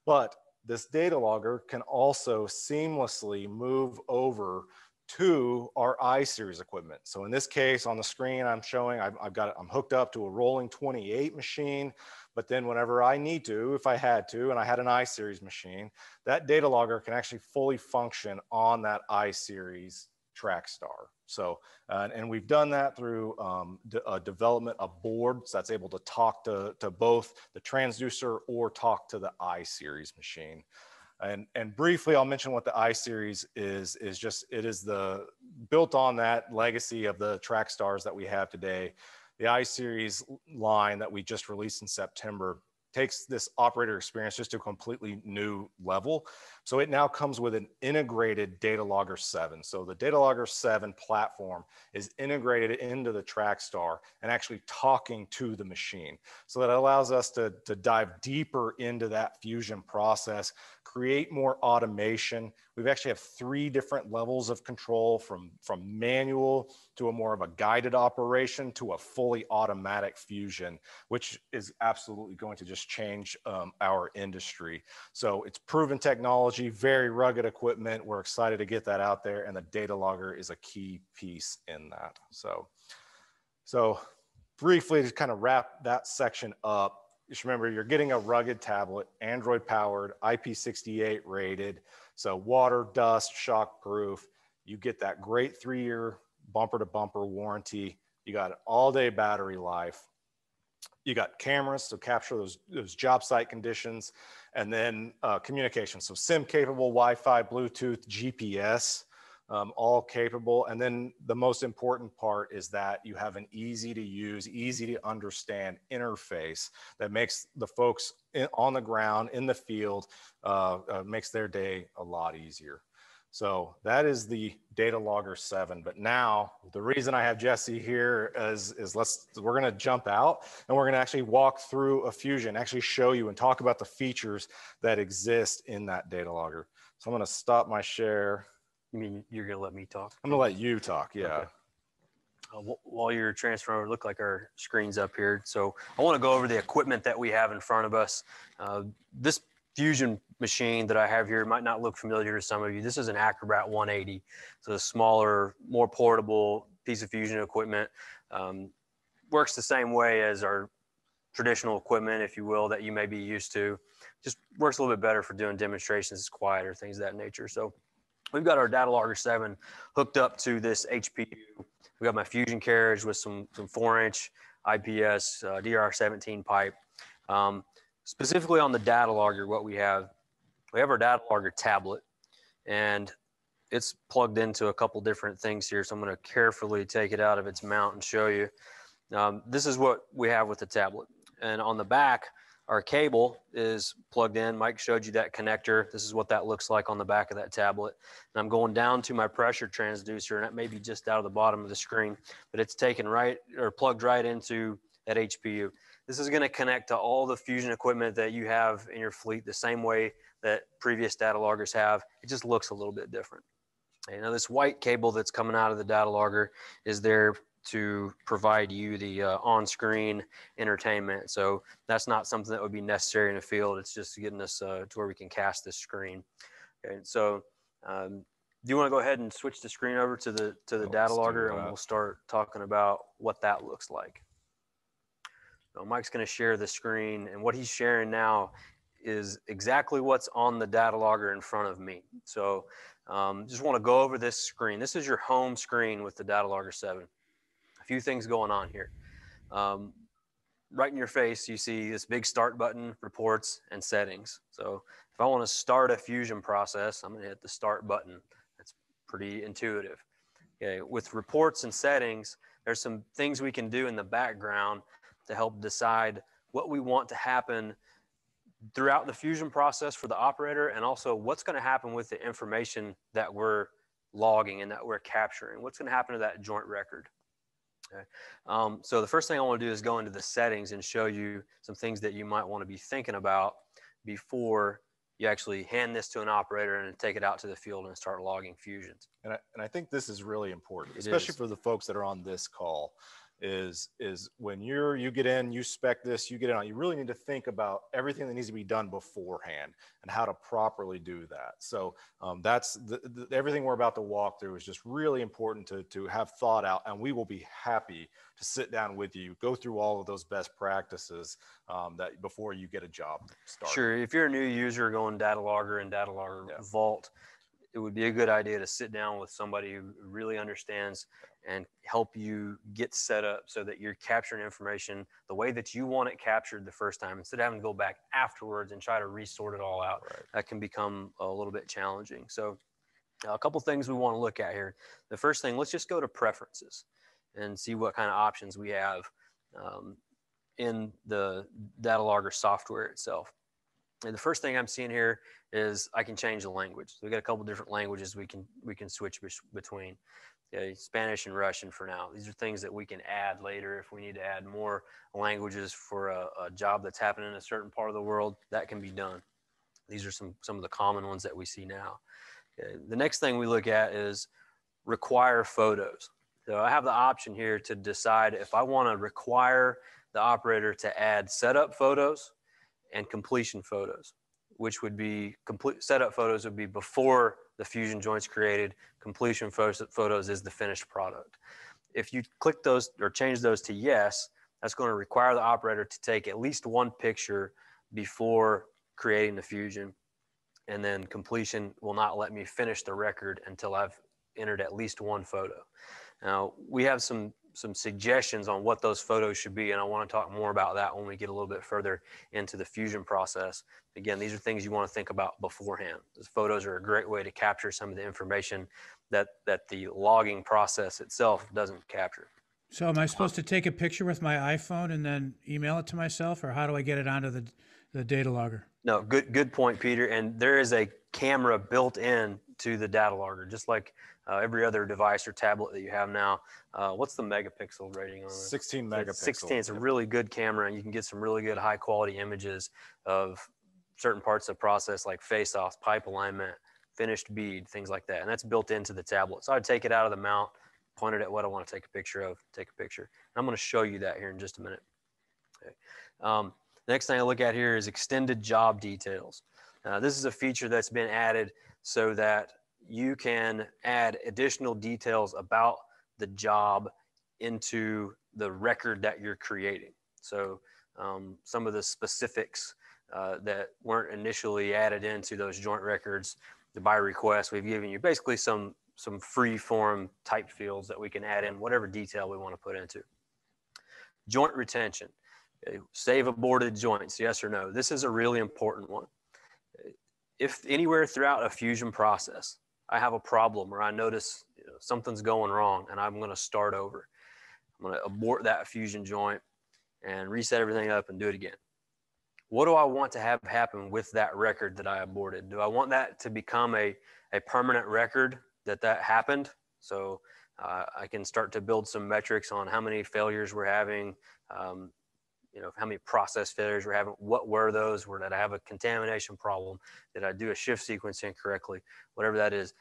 But this data logger can also seamlessly move over to our I-series equipment. So in this case, on the screen I'm showing, I've, I've got, I'm hooked up to a rolling 28 machine, but then whenever I need to, if I had to, and I had an I-series machine, that data logger can actually fully function on that I-series TracStar. So, uh, and we've done that through um, a development of boards that's able to talk to, to both the transducer or talk to the I-series machine. And, and briefly, I'll mention what the I-Series is, is just, it is the, built on that legacy of the TracStars that we have today. The I-Series line that we just released in September takes this operator experience just to a completely new level. So it now comes with an integrated Data Logger 7. So the Data Logger 7 platform is integrated into the TracStar and actually talking to the machine. So that allows us to, to dive deeper into that fusion process, create more automation. We've actually have three different levels of control from, from manual to a more of a guided operation to a fully automatic fusion, which is absolutely going to just change um, our industry. So it's proven technology, very rugged equipment. We're excited to get that out there and the data logger is a key piece in that. So, so briefly to kind of wrap that section up, just remember you're getting a rugged tablet, Android powered, IP68 rated. So water, dust, shock proof. You get that great three year bumper to bumper warranty. You got all day battery life. You got cameras to capture those, those job site conditions and then uh, communication. So SIM capable, Wi-Fi, Bluetooth, GPS um, all capable. And then the most important part is that you have an easy to use, easy to understand interface that makes the folks in, on the ground, in the field, uh, uh, makes their day a lot easier. So that is the data logger seven. But now the reason I have Jesse here is, is let's, we're going to jump out and we're going to actually walk through a fusion, actually show you and talk about the features that exist in that data logger. So I'm going to stop my share. You mean you're gonna let me talk? I'm gonna let you talk. Yeah. Okay. Uh, while you're transferring, look like our screen's up here. So I want to go over the equipment that we have in front of us. Uh, this fusion machine that I have here might not look familiar to some of you. This is an Acrobat 180. It's a smaller, more portable piece of fusion equipment. Um, works the same way as our traditional equipment, if you will, that you may be used to. Just works a little bit better for doing demonstrations. It's quieter, things of that nature. So We've got our data logger 7 hooked up to this HPU. We've got my fusion carriage with some, some four inch IPS uh, DR17 pipe. Um, specifically on the data logger, what we have, we have our data logger tablet and it's plugged into a couple different things here. So I'm going to carefully take it out of its mount and show you. Um, this is what we have with the tablet. And on the back, our cable is plugged in. Mike showed you that connector. This is what that looks like on the back of that tablet. And I'm going down to my pressure transducer, and that may be just out of the bottom of the screen, but it's taken right or plugged right into that HPU. This is going to connect to all the fusion equipment that you have in your fleet the same way that previous data loggers have. It just looks a little bit different. Okay, now this white cable that's coming out of the data logger is there to provide you the uh, on-screen entertainment. So that's not something that would be necessary in the field. It's just getting us uh, to where we can cast this screen. Okay, so um, do you want to go ahead and switch the screen over to the to the oh, data logger, and we'll start talking about what that looks like. So Mike's going to share the screen, and what he's sharing now is exactly what's on the data logger in front of me. So um, just want to go over this screen. This is your home screen with the data logger 7 few things going on here. Um, right in your face, you see this big start button, reports, and settings. So if I want to start a fusion process, I'm going to hit the start button. That's pretty intuitive. Okay, with reports and settings, there's some things we can do in the background to help decide what we want to happen throughout the fusion process for the operator and also what's going to happen with the information that we're logging and that we're capturing. What's going to happen to that joint record? Okay. Um, so the first thing I want to do is go into the settings and show you some things that you might want to be thinking about before you actually hand this to an operator and take it out to the field and start logging fusions. And I, and I think this is really important, especially for the folks that are on this call is is when you're you get in you spec this you get in on you really need to think about everything that needs to be done beforehand and how to properly do that so um, that's the, the, everything we're about to walk through is just really important to to have thought out and we will be happy to sit down with you go through all of those best practices um, that before you get a job started. sure if you're a new user going data logger and data logger yeah. vault it would be a good idea to sit down with somebody who really understands and help you get set up so that you're capturing information the way that you want it captured the first time instead of having to go back afterwards and try to resort it all out. Right. that can become a little bit challenging. So a couple things we want to look at here. The first thing let's just go to preferences and see what kind of options we have um, in the data logger software itself and the first thing I'm seeing here is I can change the language. So we got a couple different languages we can we can switch between. Spanish and Russian for now. These are things that we can add later if we need to add more languages for a, a job that's happening in a certain part of the world. That can be done. These are some some of the common ones that we see now. Okay. The next thing we look at is require photos. So I have the option here to decide if I want to require the operator to add setup photos and completion photos, which would be complete setup photos would be before the fusion joints created. Completion photos is the finished product. If you click those or change those to yes, that's going to require the operator to take at least one picture before creating the fusion. And then completion will not let me finish the record until I've entered at least one photo. Now, we have some some suggestions on what those photos should be. And I want to talk more about that when we get a little bit further into the fusion process. Again, these are things you want to think about beforehand. Those photos are a great way to capture some of the information that, that the logging process itself doesn't capture. So am I supposed to take a picture with my iPhone and then email it to myself or how do I get it onto the, the data logger? No, good, good point, Peter. And there is a camera built in to the data logger, just like uh, every other device or tablet that you have now. Uh, what's the megapixel rating on it? 16 megapixels. 16. It's a really good camera, and you can get some really good high quality images of certain parts of the process, like face offs, pipe alignment, finished bead, things like that. And that's built into the tablet. So I'd take it out of the mount, point it at what I want to take a picture of, take a picture. And I'm going to show you that here in just a minute. Okay. Um, next thing I look at here is extended job details. Uh, this is a feature that's been added so that you can add additional details about the job into the record that you're creating. So um, some of the specifics uh, that weren't initially added into those joint records the by request, we've given you basically some some free form type fields that we can add in whatever detail we want to put into. Joint retention, save aborted joints, yes or no. This is a really important one. If anywhere throughout a fusion process, I have a problem or I notice you know, something's going wrong and I'm going to start over. I'm going to abort that fusion joint and reset everything up and do it again. What do I want to have happen with that record that I aborted? Do I want that to become a, a permanent record that that happened? So uh, I can start to build some metrics on how many failures we're having, um, you know, how many process failures we're having, what were those, where did I have a contamination problem, did I do a shift sequence incorrectly, whatever that is,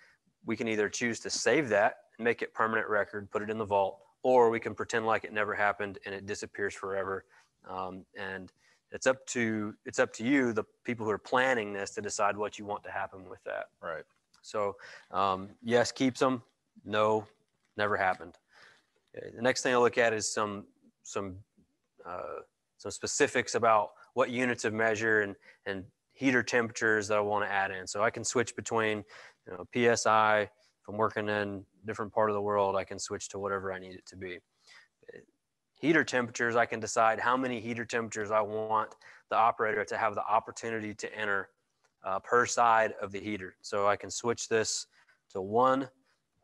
we can either choose to save that and make it permanent record, put it in the vault, or we can pretend like it never happened and it disappears forever. Um, and it's up to it's up to you, the people who are planning this, to decide what you want to happen with that. Right. So um, yes, keeps them. No, never happened. The next thing I look at is some some uh, some specifics about what units of measure and, and heater temperatures that I want to add in. So I can switch between, you know, PSI, if I'm working in different part of the world, I can switch to whatever I need it to be. Heater temperatures, I can decide how many heater temperatures I want the operator to have the opportunity to enter uh, per side of the heater. So I can switch this to one.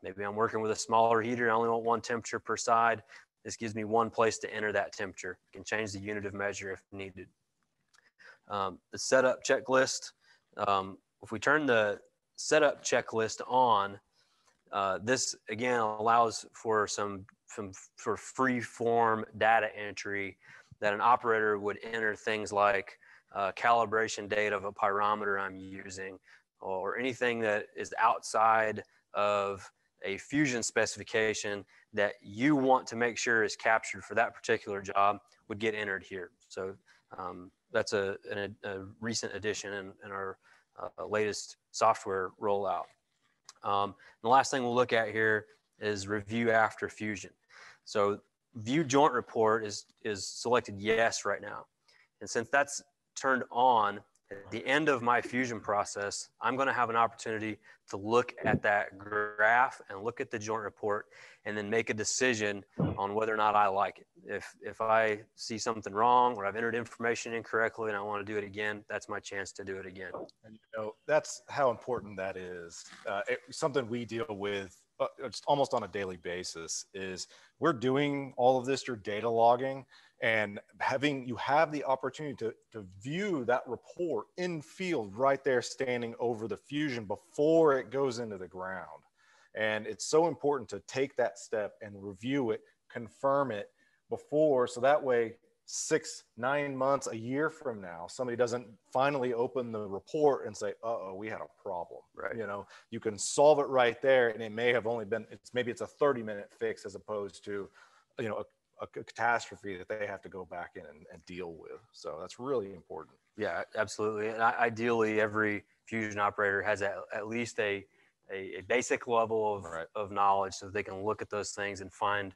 Maybe I'm working with a smaller heater. I only want one temperature per side. This gives me one place to enter that temperature. I can change the unit of measure if needed. Um, the setup checklist, um, if we turn the setup checklist on, uh, this again allows for some, some for free form data entry that an operator would enter things like uh, calibration date of a pyrometer I'm using or anything that is outside of a fusion specification that you want to make sure is captured for that particular job would get entered here. So um, that's a, a, a, recent addition in, in our uh, latest software rollout. Um, the last thing we'll look at here is review after fusion. So view joint report is, is selected yes right now. And since that's turned on, at the end of my fusion process, I'm going to have an opportunity to look at that graph and look at the joint report and then make a decision on whether or not I like it. If, if I see something wrong or I've entered information incorrectly and I want to do it again, that's my chance to do it again. And you know, that's how important that is. Uh, it, something we deal with uh, almost on a daily basis is we're doing all of this through data logging and having you have the opportunity to, to view that report in field right there standing over the fusion before it goes into the ground. And it's so important to take that step and review it confirm it before so that way six nine months a year from now somebody doesn't finally open the report and say uh-oh we had a problem. Right. You know you can solve it right there and it may have only been it's maybe it's a 30 minute fix as opposed to you know a catastrophe that they have to go back in and, and deal with. So that's really important. Yeah, absolutely. And I, ideally, every fusion operator has at, at least a, a, a, basic level of, right. of knowledge so they can look at those things and find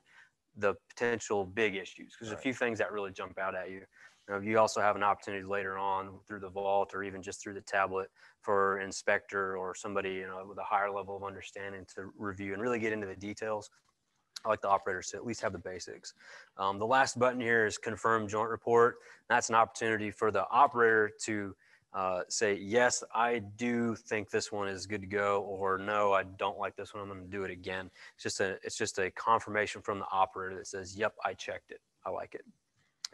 the potential big issues. Because right. a few things that really jump out at you. You, know, you also have an opportunity later on through the vault or even just through the tablet for inspector or somebody you know with a higher level of understanding to review and really get into the details I like the operators to at least have the basics. Um, the last button here is confirm joint report. That's an opportunity for the operator to uh, say, yes, I do think this one is good to go, or no, I don't like this one. I'm going to do it again. It's just a, it's just a confirmation from the operator that says, yep, I checked it. I like it.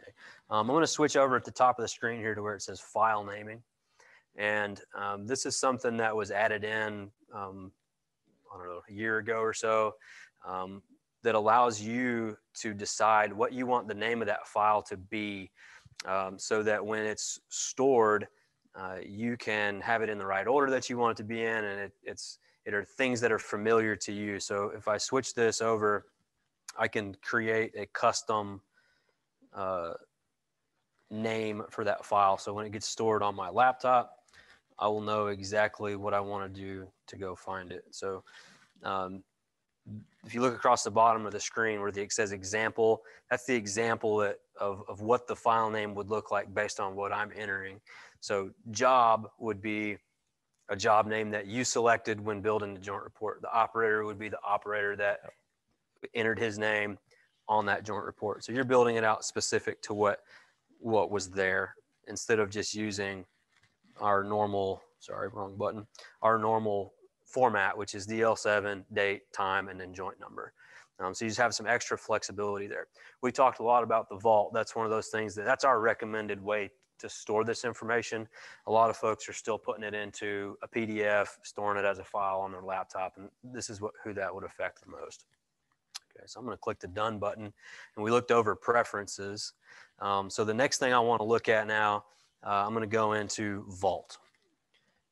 Okay. Um, I'm going to switch over at the top of the screen here to where it says file naming. And um, this is something that was added in, um, I don't know, a year ago or so. Um, that allows you to decide what you want the name of that file to be um, so that when it's stored, uh, you can have it in the right order that you want it to be in and it, it's it are things that are familiar to you. So if I switch this over, I can create a custom uh, name for that file. So when it gets stored on my laptop, I will know exactly what I want to do to go find it. So um, if you look across the bottom of the screen where the, it says example, that's the example that, of, of what the file name would look like based on what I'm entering. So job would be a job name that you selected when building the joint report. The operator would be the operator that entered his name on that joint report. So you're building it out specific to what, what was there instead of just using our normal, sorry, wrong button, our normal format, which is DL7, date, time, and then joint number. Um, so you just have some extra flexibility there. We talked a lot about the vault. That's one of those things that that's our recommended way to store this information. A lot of folks are still putting it into a PDF, storing it as a file on their laptop, and this is what who that would affect the most. Okay, so I'm going to click the done button, and we looked over preferences. Um, so the next thing I want to look at now, uh, I'm going to go into Vault.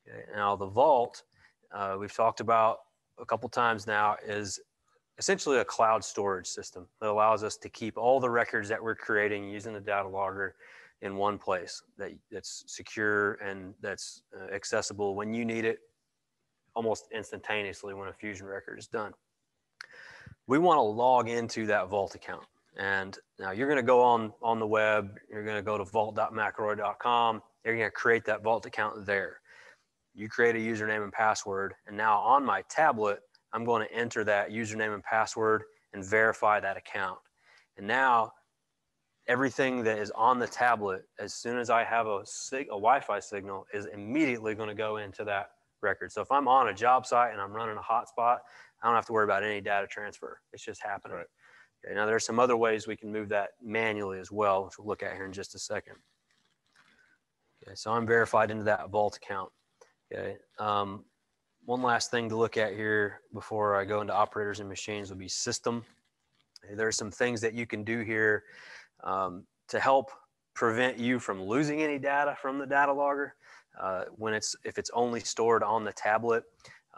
Okay, now the Vault uh, we've talked about a couple times now is essentially a cloud storage system that allows us to keep all the records that we're creating using the data logger in one place that, that's secure and that's uh, accessible when you need it almost instantaneously when a fusion record is done. We want to log into that Vault account. And now you're going to go on, on the web, you're going to go to vault.mcelroy.com, you're going to create that Vault account there you create a username and password. And now on my tablet, I'm going to enter that username and password and verify that account. And now everything that is on the tablet, as soon as I have a, sig- a Wi-Fi signal, is immediately going to go into that record. So if I'm on a job site and I'm running a hotspot, I don't have to worry about any data transfer. It's just happening. Right. Okay, now there's some other ways we can move that manually as well, which we'll look at here in just a second. Okay, so I'm verified into that vault account. Okay. Um, one last thing to look at here before I go into operators and machines would be system. There are some things that you can do here um, to help prevent you from losing any data from the data logger. Uh, when it's if it's only stored on the tablet,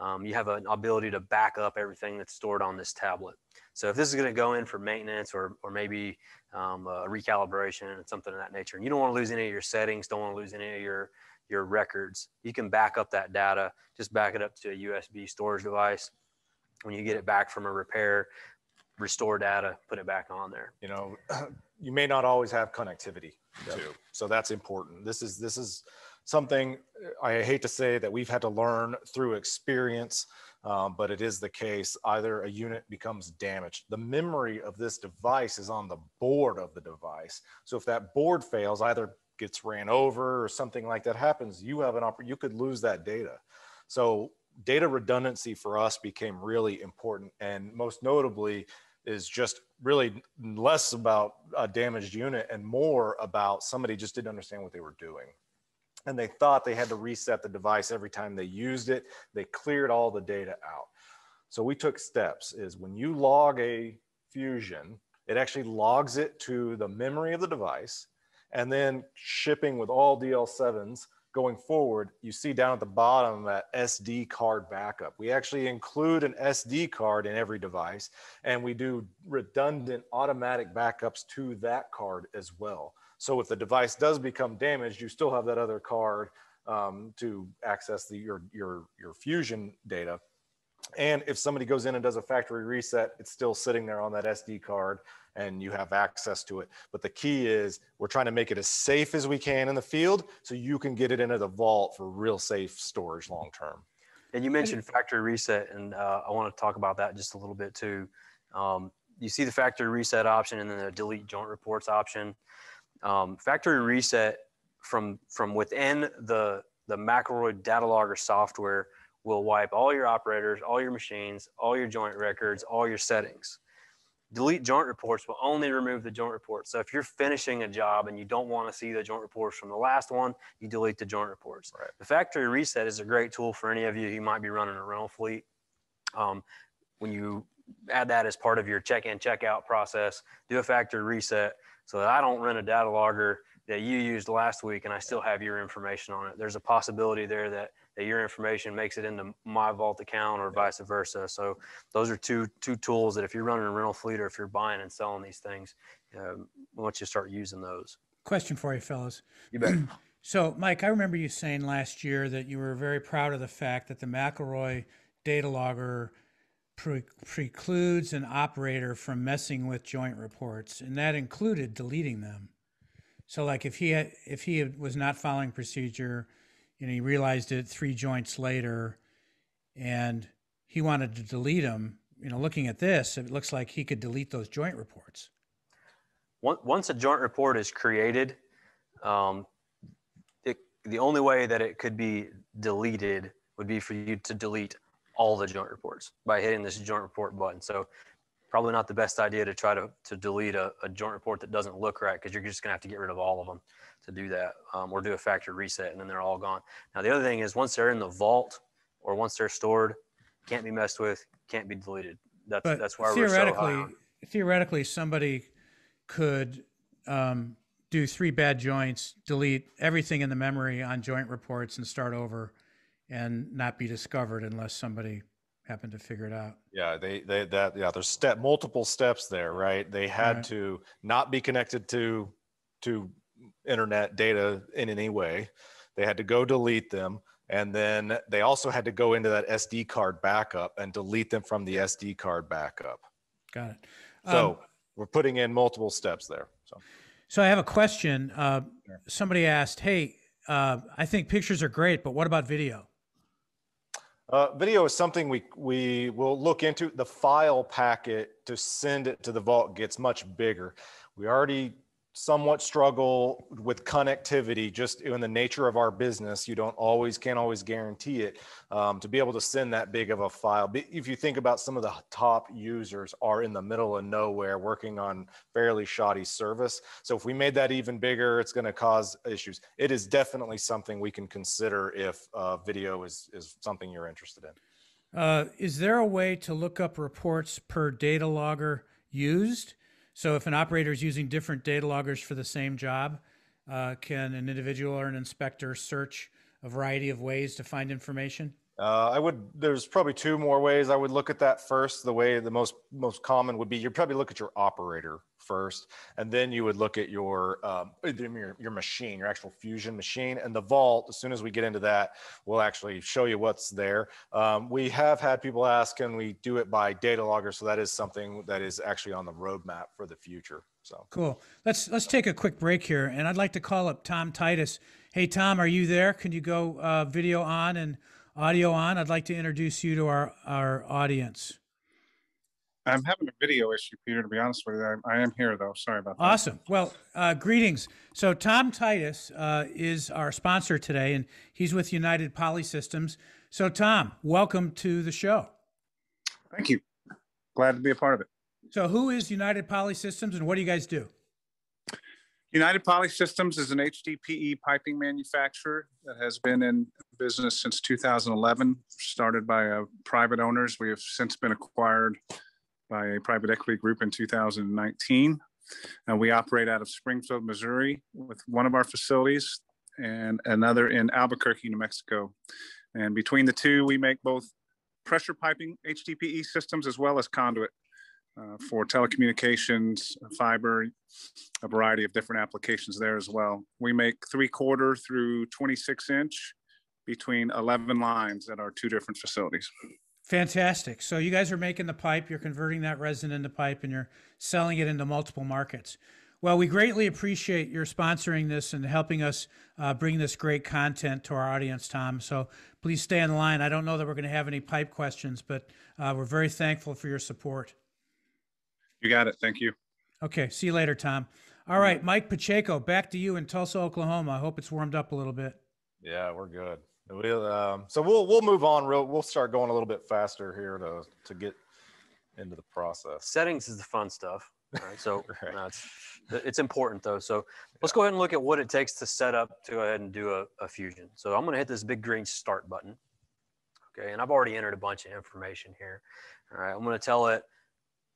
um, you have an ability to back up everything that's stored on this tablet. So if this is going to go in for maintenance or, or maybe um, a recalibration and something of that nature, and you don't want to lose any of your settings, don't want to lose any of your, your records, you can back up that data, just back it up to a USB storage device. When you get it back from a repair, restore data, put it back on there. You know, (clears throat) you may not always have connectivity yep. too. So that's important. This is, this is something I hate to say that we've had to learn through experience um, but it is the case either a unit becomes damaged. The memory of this device is on the board of the device. So if that board fails, either gets ran over or something like that happens, you have an opportunity, you could lose that data. So data redundancy for us became really important. And most notably, is just really less about a damaged unit and more about somebody just didn't understand what they were doing and they thought they had to reset the device every time they used it. They cleared all the data out. So we took steps is when you log a fusion, it actually logs it to the memory of the device and then shipping with all DL7s going forward, you see down at the bottom that SD card backup. We actually include an SD card in every device and we do redundant automatic backups to that card as well. So if the device does become damaged, you still have that other card um, to access the, your, your, your fusion data. And if somebody goes in and does a factory reset, it's still sitting there on that SD card and you have access to it. But the key is we're trying to make it as safe as we can in the field so you can get it into the vault for real safe storage long term. And you mentioned factory reset, and uh, I want to talk about that just a little bit too. Um, you see the factory reset option and then the delete joint reports option. Um, factory reset from from within the the McElroy data logger software will wipe all your operators, all your machines, all your joint records, all your settings. Delete joint reports will only remove the joint reports. So if you're finishing a job and you don't want to see the joint reports from the last one, you delete the joint reports. Right. The factory reset is a great tool for any of you who might be running a rental fleet. Um, when you add that as part of your check-in, check-out process, do a factory reset so that I don't rent a data logger that you used last week and I still have your information on it. There's a possibility there that, that your information makes it into my vault account or vice versa. So those are two two tools that if you're running a rental fleet or if you're buying and selling these things, um, once you start using those. Question for you, fellas. You bet. (clears throat) so, Mike, I remember you saying last year that you were very proud of the fact that the McElroy data logger pre- precludes an operator from messing with joint reports, and that included deleting them. So, like if he had, if he was not following procedure, and he realized it three joints later, and he wanted to delete them, you know, looking at this, it looks like he could delete those joint reports. Once a joint report is created, um, it, the only way that it could be deleted would be for you to delete all the joint reports by hitting this joint report button. So probably not the best idea to try to, to delete a, a joint report that doesn't look right because you're just gonna have to get rid of all of them to do that um, or do a factory reset and then they're all gone. Now the other thing is once they're in the vault or once they're stored, can't be messed with, can't be deleted. That's but that's why theoretically, we're so theoretically somebody could um, do three bad joints, delete everything in the memory on joint reports and start over and not be discovered unless somebody happened to figure it out. Yeah, they they that yeah, there's step multiple steps there, right? They had right. to not be connected to to internet data in any way. They had to go delete them and then they also had to go into that SD card backup and delete them from the SD card backup. Got it. So um, we're putting in multiple steps there. So, so I have a question. Uh, somebody asked, "Hey, uh, I think pictures are great, but what about video?" Uh, video is something we, we will look into. The file packet to send it to the vault gets much bigger. We already somewhat struggle with connectivity just in the nature of our business. You don't always can't always guarantee it um, to be able to send that big of a file. If you think about some of the top users are in the middle of nowhere working on fairly shoddy service. So if we made that even bigger it's going to cause issues. It is definitely something we can consider if uh, video is is something you're interested in. Uh, is there a way to look up reports per data logger used so if an operator is using different data loggers for the same job, uh, can an individual or an inspector search a variety of ways to find information? Uh, I would. There's probably two more ways I would look at that. First, the way the most most common would be you probably look at your operator first, and then you would look at your um, your, your machine, your actual fusion machine, and the vault. As soon as we get into that, we'll actually show you what's there. Um, we have had people ask, can we do it by data logger? So that is something that is actually on the roadmap for the future. So cool. Let's let's take a quick break here, and I'd like to call up Tom Titus. Hey Tom, are you there? Can you go uh, video on and audio on, I'd like to introduce you to our, our audience. I'm having a video issue, Peter, to be honest with you. I, I am here, though. Sorry about that. Awesome. Well, uh, greetings. So, Tom Titus uh, is our sponsor today, and he's with United Poly Systems. So, Tom, welcome to the show. Thank you. Glad to be a part of it. So, who is United Poly Systems, and what do you guys do? United Poly Systems is an HDPE piping manufacturer that has been in business since 2011, started by uh, private owners. We have since been acquired by a private equity group in 2019. And we operate out of Springfield, Missouri, with one of our facilities and another in Albuquerque, New Mexico. And between the two, we make both pressure piping HDPE systems as well as conduit uh, for telecommunications, fiber, a variety of different applications there as well. We make three quarter through 26 inch between 11 lines at our two different facilities. Fantastic. So you guys are making the pipe, you're converting that resin into pipe, and you're selling it into multiple markets. Well, we greatly appreciate your sponsoring this and helping us uh, bring this great content to our audience, Tom. So please stay on the line. I don't know that we're going to have any pipe questions, but uh, we're very thankful for your support. You got it. Thank you. Okay. See you later, Tom. All right, Mike Pacheco, back to you in Tulsa, Oklahoma. I hope it's warmed up a little bit. Yeah, we're good. We'll, um, so we'll we'll move on. Real, we'll start going a little bit faster here to to get into the process. Settings is the fun stuff. All right, so (laughs) right. Uh, it's, it's important though. So let's go ahead and look at what it takes to set up to go ahead and do a, a fusion. So I'm going to hit this big green start button. Okay, and I've already entered a bunch of information here. All right, I'm going to tell it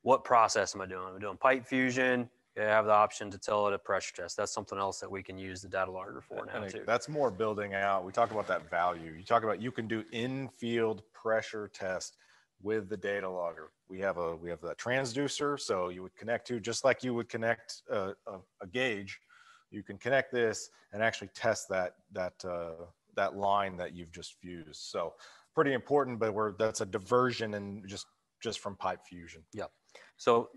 what process am I doing? I'm doing pipe fusion, Have the option to tell it a pressure test. That's something else that we can use the data logger for now too. That's more building out. We talk about that value. You talk about you can do in-field pressure test with the data logger. We have a we have the transducer, so you would connect to just like you would connect a, a, a gauge. You can connect this and actually test that that uh, that line that you've just fused. So pretty important, but we're that's a diversion and just just from pipe fusion. Yep. So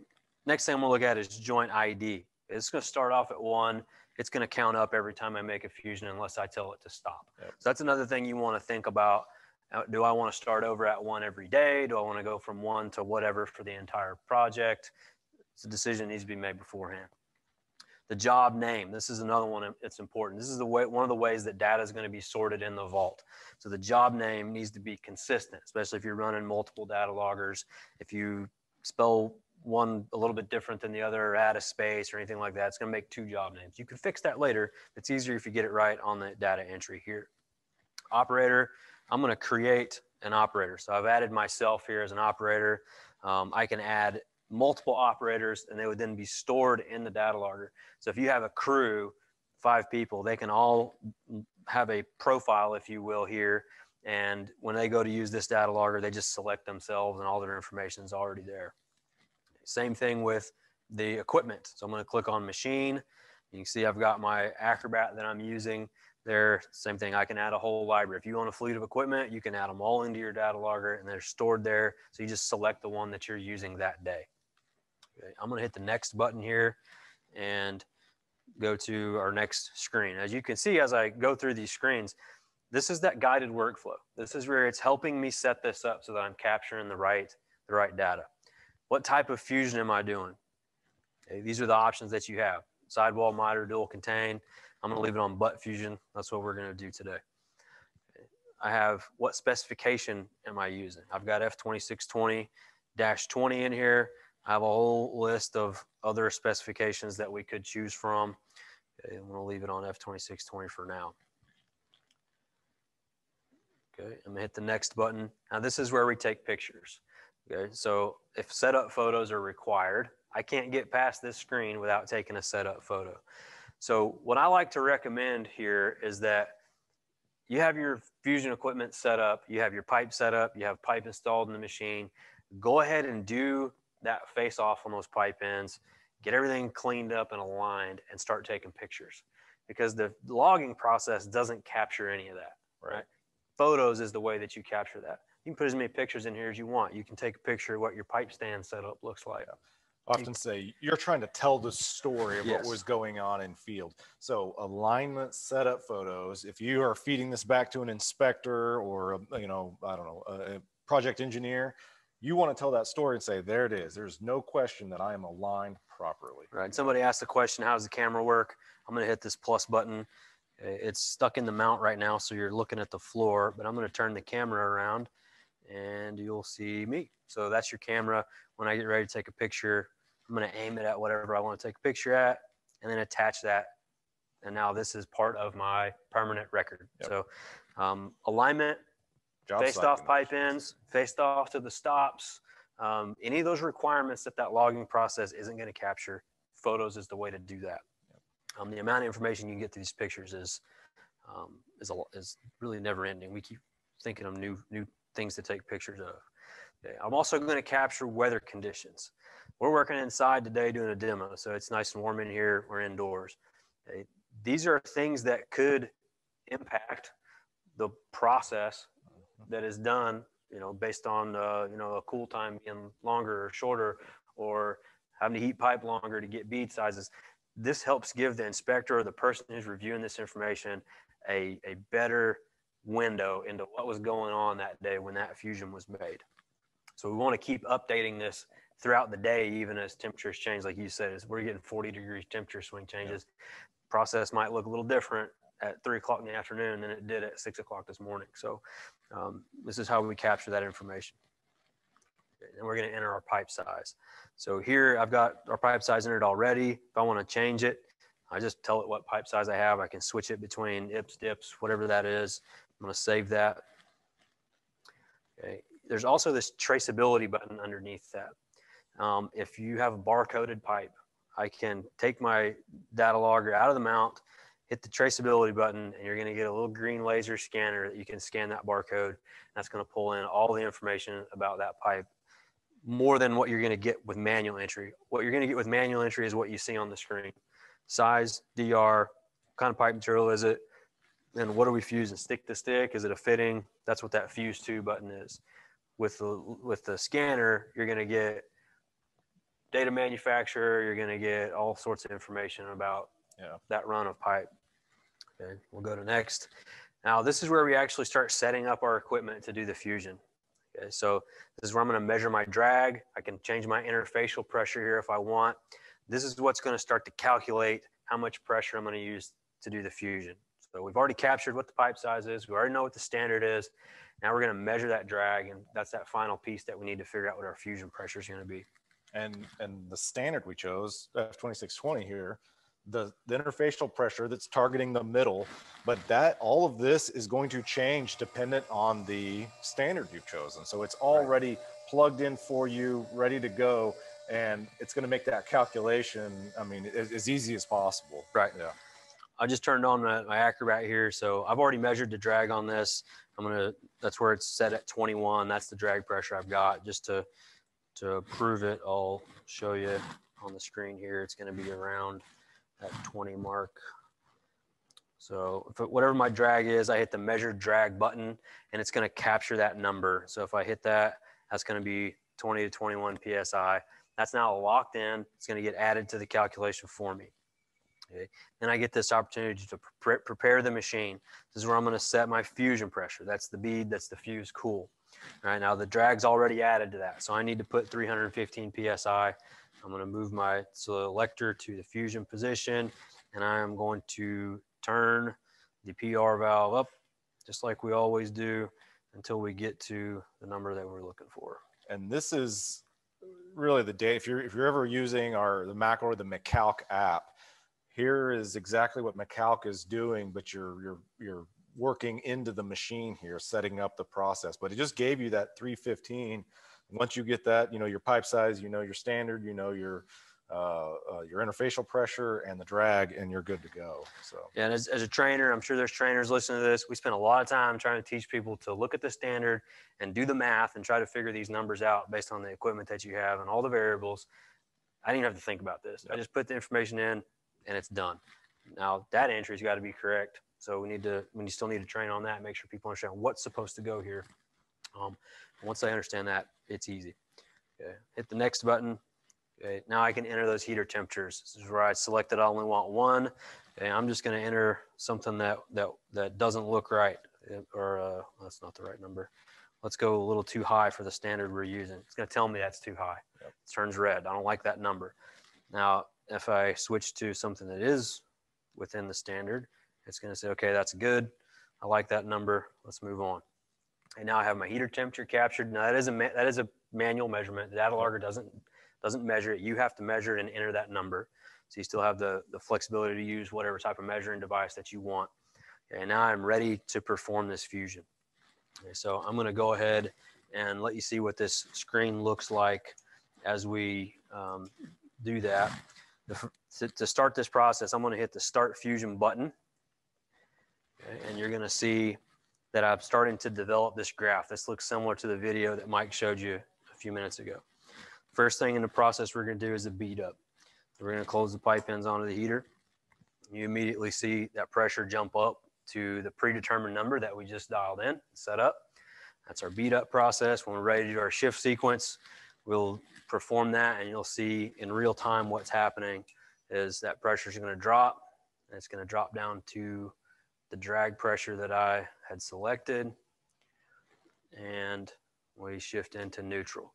Next thing I'm gonna look at is joint ID. It's gonna start off at one. It's gonna count up every time I make a fusion unless I tell it to stop. Yep. So that's another thing you wanna think about. Uh, do I wanna start over at one every day? Do I wanna go from one to whatever for the entire project? It's a decision that needs to be made beforehand. The job name, this is another one that's important. This is the way, one of the ways that data is gonna be sorted in the vault. So the job name needs to be consistent, especially if you're running multiple data loggers. If you spell one a little bit different than the other, add a space or anything like that. It's going to make two job names. You can fix that later. It's easier if you get it right on the data entry here. Operator, I'm going to create an operator. So I've added myself here as an operator. Um, I can add multiple operators and they would then be stored in the data logger. So if you have a crew, five people, they can all have a profile, if you will, here. And when they go to use this data logger, they just select themselves and all their information is already there. Same thing with the equipment. So I'm going to click on machine. You can see I've got my Acrobat that I'm using there. Same thing, I can add a whole library. If you own a fleet of equipment, you can add them all into your data logger and they're stored there. So you just select the one that you're using that day. Okay, I'm gonna hit the next button here and go to our next screen. As you can see, as I go through these screens, this is that guided workflow. This is where it's helping me set this up so that I'm capturing the right, the right data. What type of fusion am I doing? Okay, these are the options that you have. sidewall miter dual contain. I'm gonna leave it on butt fusion. That's what we're gonna do today. I have what specification am I using? I've got F2620 20 in here. I have a whole list of other specifications that we could choose from. Okay, I'm gonna leave it on F2620 for now. Okay, I'm gonna hit the next button. Now this is where we take pictures. Okay, so if setup photos are required, I can't get past this screen without taking a setup photo. So what I like to recommend here is that you have your fusion equipment set up, you have your pipe set up, you have pipe installed in the machine. Go ahead and do that face off on those pipe ends, get everything cleaned up and aligned and start taking pictures because the logging process doesn't capture any of that, right? Photos is the way that you capture that. You can put as many pictures in here as you want. You can take a picture of what your pipe stand setup looks like. often say you're trying to tell the story of Yes. what was going on in field. So alignment setup photos. If you are feeding this back to an inspector or a, you know I don't know a, project engineer, you want to tell that story and say there it is. There's no question that I am aligned properly. Right. Somebody asked the question, how does the camera work? I'm going to hit this plus button. It's stuck in the mount right now, so you're looking at the floor, but I'm going to turn the camera around and you'll see me. So that's your camera. When I get ready to take a picture, I'm going to aim it at whatever I want to take a picture at and then attach that. And now this is part of my permanent record. Yep. So um, alignment, Job faced off pipe ends, faced off to the stops. Um, any of those requirements that that logging process isn't going to capture, photos is the way to do that. Um, the amount of information you can get through these pictures is um, is a, is really never ending. We keep thinking of new new things to take pictures of. Okay, I'm also going to capture weather conditions. We're working inside today doing a demo, so it's nice and warm in here. We're indoors. Okay, These are things that could impact the process that is done, you know, based on, uh, you know, a cool time being longer or shorter, or having to heat pipe longer to get bead sizes. This helps give the inspector or the person who's reviewing this information a, a better window into what was going on that day when that fusion was made. So we want to keep updating this throughout the day, even as temperatures change. Like you said, as we're getting 40 degrees temperature swing changes, process might look a little different at three o'clock in the afternoon than it did at six o'clock this morning. So um, this is how we capture that information. And we're going to enter our pipe size. So here I've got our pipe size entered already. If I want to change it, I just tell it what pipe size I have. I can switch it between ips, dips, whatever that is. I'm going to save that. Okay. There's also this traceability button underneath that. Um, if you have a barcoded pipe, I can take my data logger out of the mount, hit the traceability button, and you're going to get a little green laser scanner that you can scan that barcode. That's going to pull in all the information about that pipe more than what you're going to get with manual entry. What you're going to get with manual entry is what you see on the screen size, DR, kind of pipe material is it, and what are we fusing? Stick to stick? Is it a fitting? That's what that fuse to button is. With the with the scanner, you're going to get data manufacturer. You're going to get all sorts of information about Yeah. that run of pipe. Okay, we'll go to next. Now this is where we actually start setting up our equipment to do the fusion. Okay, so this is where I'm going to measure my drag. I can change my interfacial pressure here if I want. This is what's going to start to calculate how much pressure I'm going to use to do the fusion. So we've already captured what the pipe size is. We already know what the standard is. Now we're going to measure that drag, and that's that final piece that we need to figure out what our fusion pressure is going to be. and and the standard we chose f2620 here the, the interfacial pressure that's targeting the middle but that all of this is going to change dependent on the standard you've chosen so it's already plugged in for you ready to go and it's going to make that calculation i mean as, as easy as possible Right. yeah I just turned on my, my Acrobat here. So I've already measured the drag on this. I'm gonna, that's where it's set at 21. That's the drag pressure I've got. Just to, to prove it, I'll show you on the screen here. It's gonna be around that 20 mark. So if it- whatever my drag is, I hit the measure drag button and it's gonna capture that number. So if I hit that, that's gonna be 20 to 21 PSI. That's now locked in. It's gonna get added to the calculation for me. Okay. Then I get this opportunity to pre- prepare the machine. This is where I'm going to set my fusion pressure. That's the bead, that's the fuse cool. All right, now the drag's already added to that. So I need to put 315 PSI. I'm gonna move my selector to the fusion position and I am going to turn the PR valve up just like we always do until we get to the number that we're looking for. And this is really the day, if you're, if you're ever using our, the Mac or the McCalc app, here is exactly what McCalc is doing, but you're, you're, you're working into the machine here, setting up the process. But it just gave you that 315. Once you get that, you know, your pipe size, you know, your standard, you know, your, uh, uh, your interfacial pressure and the drag, and you're good to go. So yeah, and as, as a trainer, I'm sure there's trainers listening to this. We spend a lot of time trying to teach people to look at the standard and do the math and try to figure these numbers out based on the equipment that you have and all the variables. I didn't have to think about this. Yep. I just put the information in, and it's done. Now that entry's got to be correct. So we need to, we still need to train on that, make sure people understand what's supposed to go here. Um, once they understand that, it's easy. Okay. Hit the next button, Okay, now I can enter those heater temperatures. This is where I selected I only want one. Okay, I'm just going to enter something that that that doesn't look right, or uh, that's not the right number. Let's go a little too high for the standard we're using. It's going to tell me that's too high. Yep. It turns red. I don't like that number. Now, if I switch to something that is within the standard, it's going to say, okay, that's good. I like that number. Let's move on. And now I have my heater temperature captured. Now that is a that is a manual measurement. The data logger doesn't doesn't measure it. You have to measure it and enter that number. So you still have the, the flexibility to use whatever type of measuring device that you want. Okay, now I'm ready to perform this fusion. Okay, so I'm gonna go ahead and let you see what this screen looks like as we um, do that. To, to start this process, I'm gonna hit the start fusion button. Okay, and you're gonna see that I'm starting to develop this graph. This looks similar to the video that Mike showed you a few minutes ago. First thing in the process we're going to do is a bead up. We're going to close the pipe ends onto the heater. You immediately see that pressure jump up to the predetermined number that we just dialed in, and set up. That's our bead up process. When we're ready to do our shift sequence, we'll perform that and you'll see in real time what's happening is that pressure is going to drop and it's going to drop down to the drag pressure that I had selected and we shift into neutral.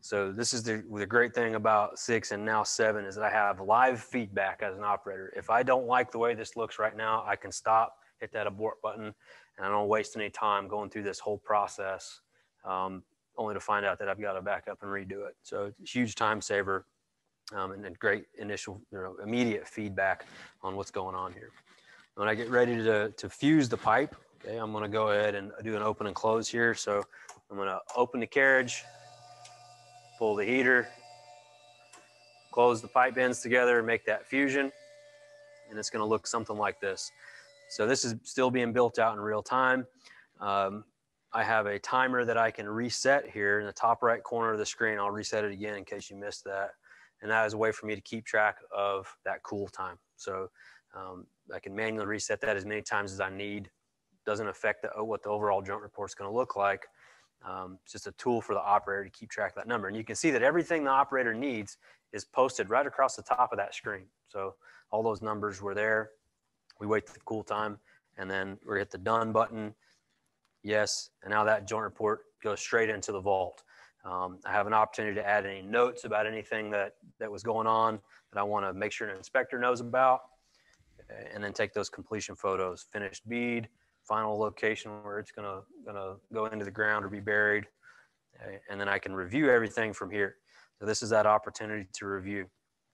So this is the, the great thing about six and now seven is that I have live feedback as an operator. If I don't like the way this looks right now, I can stop, hit that abort button, and I don't waste any time going through this whole process, um, only to find out that I've got to back up and redo it. So huge time saver um, and, and great initial, you know, immediate feedback on what's going on here. When I get ready to, to fuse the pipe, okay, I'm going to go ahead and do an open and close here. So I'm going to open the carriage, pull the heater, close the pipe ends together, make that fusion, and it's going to look something like this. So this is still being built out in real time. Um, I have a timer that I can reset here in the top right corner of the screen. I'll reset it again in case you missed that. And that is a way for me to keep track of that cool time. So um, I can manually reset that as many times as I need. Doesn't affect the, what the overall joint report is going to look like. Um, it's just a tool for the operator to keep track of that number. And you can see that everything the operator needs is posted right across the top of that screen. So all those numbers were there. We wait the cool time and then we hit the done button. Yes. And now that joint report goes straight into the vault. Um, I have an opportunity to add any notes about anything that, that was going on that I want to make sure an inspector knows about and then take those completion photos, finished bead, final location where it's gonna gonna go into the ground or be buried, and then I can review everything from here. So this is that opportunity to review.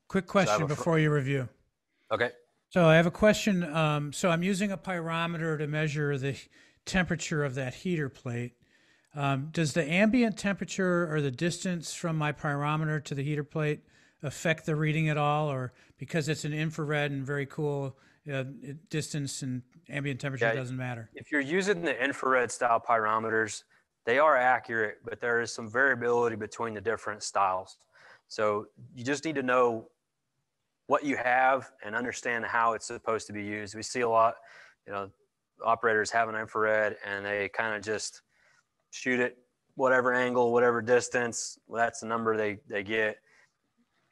Quick question so before you review. Okay. So I have a question. Um, so I'm using a pyrometer to measure the temperature of that heater plate. Um, does the ambient temperature or the distance from my pyrometer to the heater plate affect the reading at all, or because it's an infrared and very cool, uh, distance and ambient temperature yeah, doesn't matter. If you're using the infrared style pyrometers, they are accurate, but there is some variability between the different styles. So you just need to know what you have and understand how it's supposed to be used. We see a lot, you know, operators have an infrared and they kind of just shoot it whatever angle, whatever distance. Well, that's the number they, they get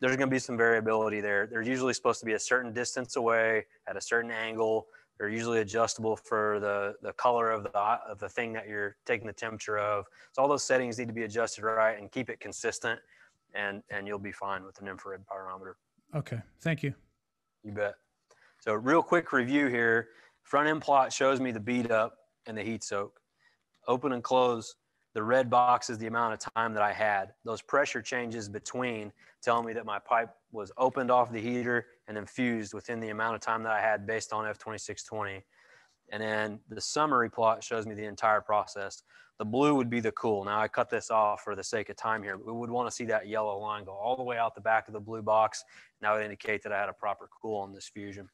there's going to be some variability there. They're usually supposed to be a certain distance away at a certain angle They're usually adjustable for the, the color of the, of the thing that you're taking the temperature of. So all those settings need to be adjusted right and keep it consistent and, and you'll be fine with an infrared pyrometer. Okay, thank you. You bet. So real quick review here. Front end plot shows me the bead up and the heat soak. Open and close. The red box is the amount of time that I had. Those pressure changes between telling me that my pipe was opened off the heater and then fused within the amount of time that I had based on F2620. And then the summary plot shows me the entire process. The blue would be the cool. Now I cut this off for the sake of time here, but we would want to see that yellow line go all the way out the back of the blue box. And that would indicate that I had a proper cool on this fusion.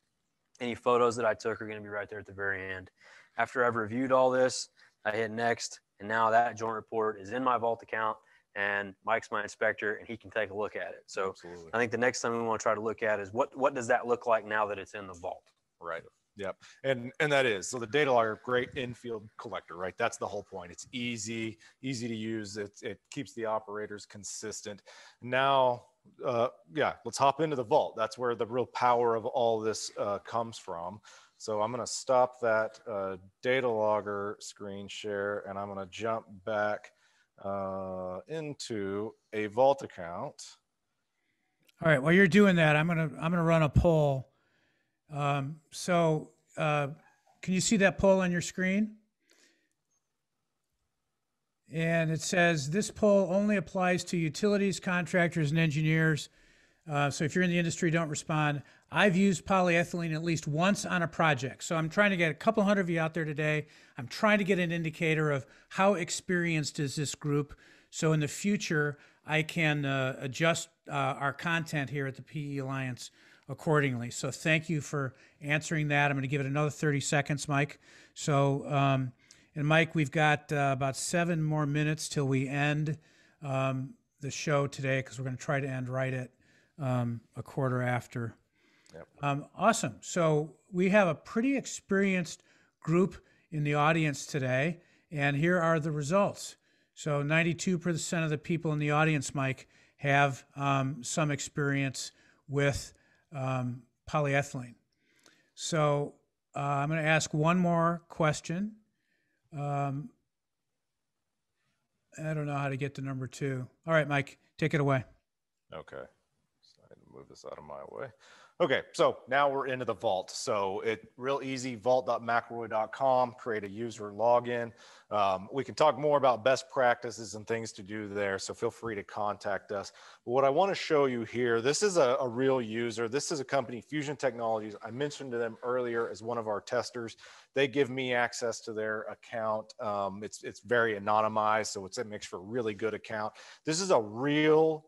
Any photos that I took are going to be right there at the very end. After I've reviewed all this, I hit next, and now that joint report is in my vault account and Mike's my inspector and he can take a look at it. So Absolutely. I think the next thing we want to try to look at is what, what does that look like now that it's in the vault? Right. Yep. And and that is so the data logger, great infield collector, right? That's the whole point. It's easy, easy to use. It it keeps the operators consistent. Now, uh, yeah, let's hop into the vault. That's where the real power of all this uh, comes from. So I'm going to stop that uh, data logger screen share, and I'm going to jump back uh, into a vault account. All right, while you're doing that, I'm gonna I'm gonna run a poll. Um, so uh, can you see that poll on your screen? And it says this poll only applies to utilities, contractors, and engineers. Uh, so if you're in the industry, don't respond. I've used polyethylene at least once on a project. So I'm trying to get a couple hundred of you out there today. I'm trying to get an indicator of how experienced is this group. So in the future, I can uh, adjust uh, our content here at the PE Alliance accordingly. So thank you for answering that. I'm going to give it another 30 seconds, Mike. So, um, and Mike, we've got uh, about seven more minutes till we end um, the show today because we're going to try to end right at um, a quarter after. Yep. Um, awesome. So we have a pretty experienced group in the audience today, and here are the results. So 92% of the people in the audience, Mike, have um, some experience with um, polyethylene. So uh, I'm going to ask one more question. Um, I don't know how to get to number two. All right, Mike, take it away. Okay. So I need to move this out of my way. Okay, so now we're into the vault. So it real easy, vault.mcelroy.com, create a user login. Um, we can talk more about best practices and things to do there. So feel free to contact us. But what I want to show you here, this is a, a real user. This is a company, Fusion Technologies. I mentioned to them earlier as one of our testers. They give me access to their account. Um, it's, it's very anonymized, so it's, it makes for a really good account. This is a real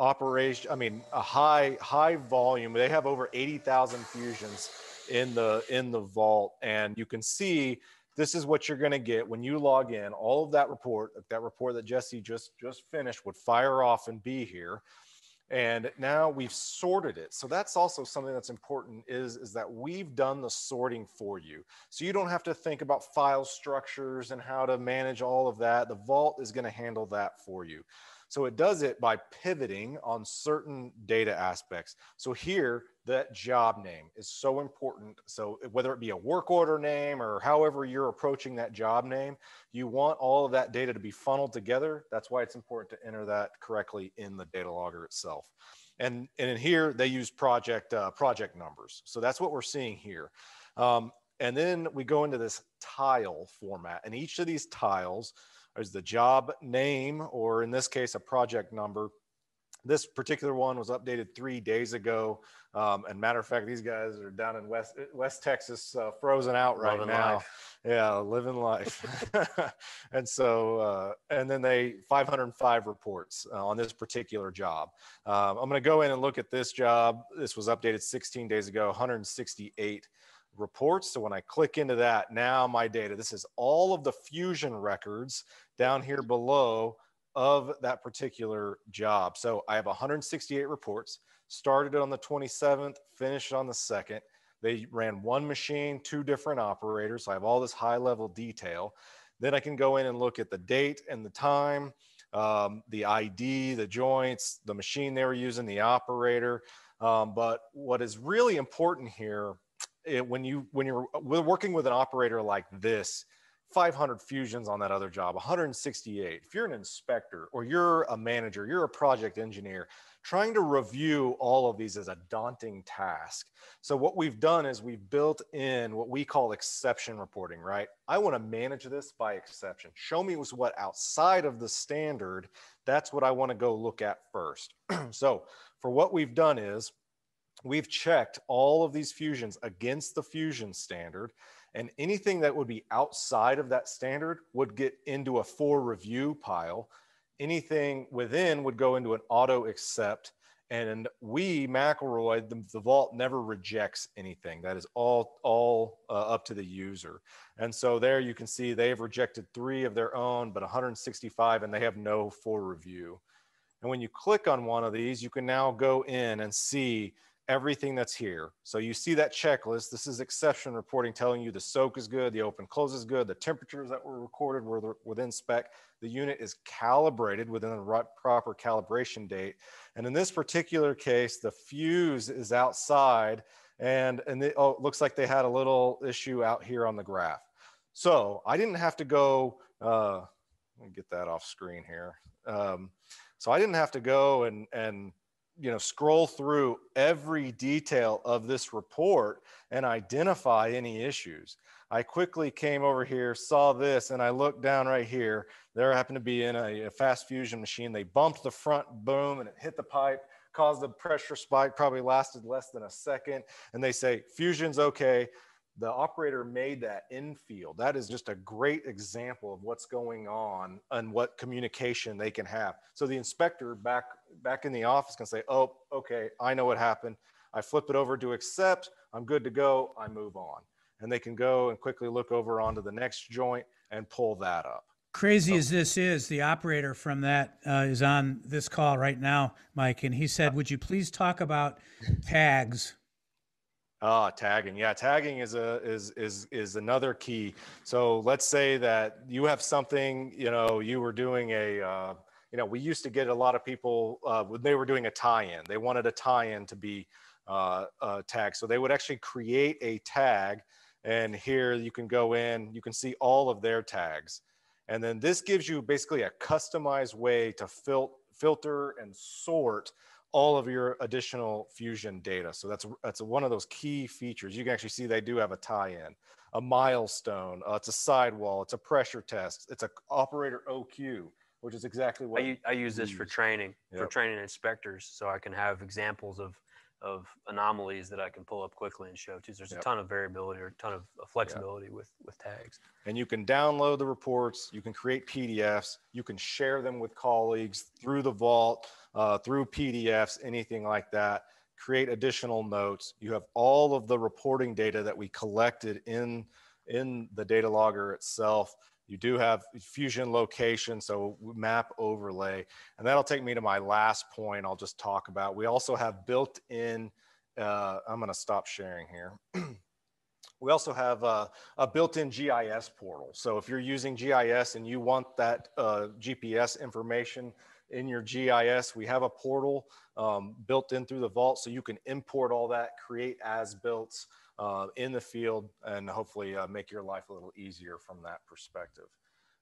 operation i mean a high high volume. They have over 80,000 fusions in the in the vault and you can see this is what you're going to get when you log in. All of that report that report that jesse just just finished would fire off and be here. And now we've sorted it. So that's also something that's important is is that we've done the sorting for you. So you don't have to think about file structures and how to manage all of that. The vault is going to handle that for you so it does it by pivoting on certain data aspects. So here, that job name is so important. So whether it be a work order name or however you're approaching that job name, you want all of that data to be funneled together. That's why it's important to enter that correctly in the data logger itself. And, and in here, they use project, uh, project numbers. So that's what we're seeing here. Um, and then we go into this tile format and each of these tiles is the job name, or in this case, a project number. This particular one was updated three days ago. Um, and matter of fact, these guys are down in West West Texas, uh, frozen out right Living now. life. Yeah, living life. (laughs) and so, uh, and then they 505 reports uh, on this particular job. Um, I'm going to go in and look at this job. This was updated 16 days ago, 168 reports. So when I click into that, now my data, this is all of the fusion records down here below of that particular job. So I have 168 reports, started on the 27th, finished on the 2nd. They ran one machine, two different operators. So I have all this high level detail. Then I can go in and look at the date and the time, um, the ID, the joints, the machine they were using, the operator. Um, but what is really important here it, when you when you're uh, working with an operator like this 500 fusions on that other job 168 if you're an inspector or you're a manager you're a project engineer trying to review all of these is a daunting task. So what we've done is we've built in what we call exception reporting right? I want to manage this by exception. Show me was what outside of the standard. That's what i want to go look at first. (clears throat) So for what we've done is we've checked all of these fusions against the fusion standard and anything that would be outside of that standard would get into a for review pile anything within would go into an auto accept and we McElroy, the, the, vault never rejects anything. That is all all uh, up to the user. And so there you can see they've rejected three of their own, but 165, and they have no for review. And when you click on one of these, you can now go in and see everything that's here. So you see that checklist. This is exception reporting telling you the soak is good, the open close is good, the temperatures that were recorded were within spec. The unit is calibrated within the proper calibration date. And in this particular case, the fuse is outside and, and it, oh, it looks like they had a little issue out here on the graph. So I didn't have to go, uh, let me get that off screen here. Um, so I didn't have to go and, and you know scroll through every detail of this report and identify any issues. I quickly came over here saw this and i looked down right here. There happened to be in a, a fast fusion machine. They bumped the front boom and it hit the pipe caused a pressure spike probably lasted less than a second. And they say fusion's okay. The operator made that infield. That is just a great example of what's going on and what communication they can have. So the inspector back back in the office can say, "Oh, okay, I know what happened. I flip it over to accept. I'm good to go. I move on." And they can go and quickly look over onto the next joint and pull that up. Crazy so. as this is, the operator from that uh, is on this call right now, Mike, and he said, "Would you please talk about tags?" Ah, tagging. Yeah, tagging is a is is is another key. So let's say that you have something, you know, you were doing a uh, you know, we used to get a lot of people uh, when they were doing a tie-in. They wanted a tie-in to be uh, uh, tagged, so they would actually create a tag. And here you can go in, you can see all of their tags, and then this gives you basically a customized way to fil- filter and sort all of your additional fusion data. So that's that's one of those key features. You can actually see they do have a tie-in, a milestone. Uh, it's a sidewall. It's a pressure test. It's an operator OQ, which is exactly what I, I use this for training yep. for training inspectors, so I can have examples of of anomalies that I can pull up quickly and show too. So there's yep. a ton of variability or a ton of flexibility yep. with with tags. And you can download the reports. You can create PDFs. You can share them with colleagues through the vault, uh, through PDFs, anything like that. Create additional notes. You have all of the reporting data that we collected in in the data logger itself. You do have fusion location, so map overlay. And that'll take me to my last point I'll just talk about. We also have built in, uh, I'm gonna stop sharing here. (clears throat) we also have a, a built-in GIS portal. So if you're using GIS and you want that uh, GPS information in your GIS, we have a portal um, built in through the vault so you can import all that, create as built uh, in the field, and hopefully uh, make your life a little easier from that perspective.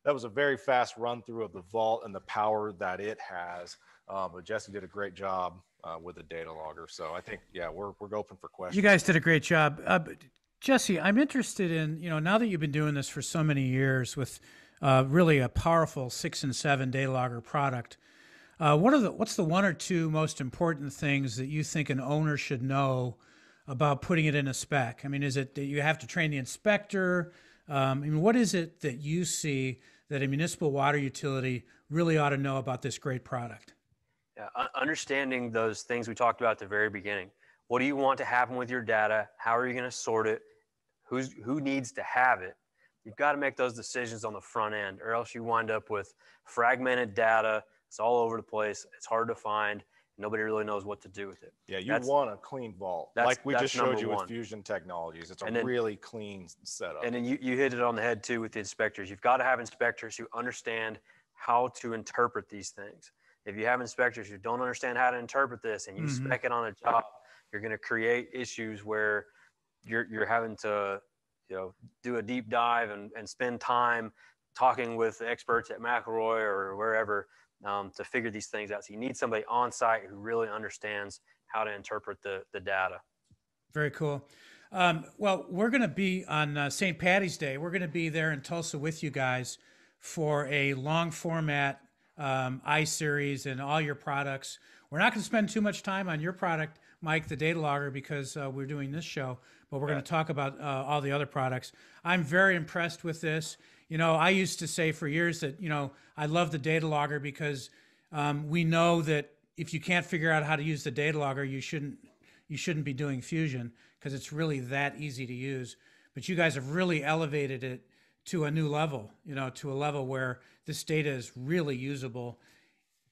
That was a very fast run through of the vault and the power that it has. Uh, but Jesse did a great job uh, with the data logger. So I think, yeah, we're, we're open for questions. You guys did a great job. Uh, Jesse, I'm interested in, you know, now that you've been doing this for so many years with uh, really a powerful six and seven data logger product, uh, what are the what's the one or two most important things that you think an owner should know about putting it in a spec? I mean, is it that you have to train the inspector? Um, I mean, what is it that you see that a municipal water utility really ought to know about this great product? Yeah, understanding those things we talked about at the very beginning. What do you want to happen with your data? How are you going to sort it? Who's who needs to have it? You've got to make those decisions on the front end, or else you wind up with fragmented data it's all over the place. It's hard to find. Nobody really knows what to do with it. Yeah, you that's, want a clean vault, like we just showed you one. with Fusion Technologies. It's a then, really clean setup. And then you, you hit it on the head too with the inspectors. You've got to have inspectors who understand how to interpret these things. If you have inspectors who don't understand how to interpret this and you mm-hmm. spec it on a job, you're going to create issues where you're you're having to you know do a deep dive and, and spend time talking with experts at McElroy or wherever um, to figure these things out. So you need somebody on site who really understands how to interpret the the data. Very cool. Um, well, we're going to be on uh, St. Patty's Day. We're going to be there in Tulsa with you guys for a long format um, i series and all your products. We're not going to spend too much time on your product, Mike, the data logger, because uh, we're doing this show, but we're going to talk about uh, all the other products. I'm very impressed with this. You know, I used to say for years that, you know, I love the data logger because um, we know that if you can't figure out how to use the data logger, you shouldn't you shouldn't be doing Fusion because it's really that easy to use. But you guys have really elevated it to a new level, you know, to a level where this data is really usable.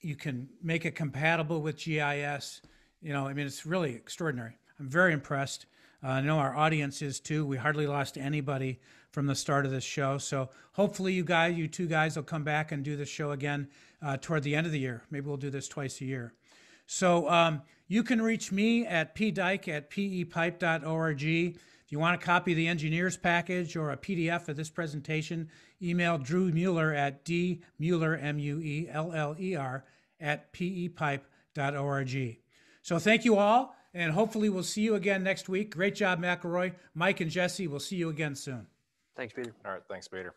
You can make it compatible with GIS. You know, I mean, it's really extraordinary. I'm very impressed. Uh, I know our audience is too. We hardly lost anybody from the start of this show. So hopefully, you guys, you two guys, will come back and do this show again uh, toward the end of the year. Maybe we'll do this twice a year. So um, you can reach me at pdyke at pepipe.org. If you want a copy the engineer's package or a PDF of this presentation, email Drew Mueller at dmueller, M-U-E-L-L-E-R, at pepipe.org. So thank you all, and hopefully we'll see you again next week. Great job, McElroy. Mike and Jesse, we'll see you again soon. Thanks, Peter. All right, thanks, Peter.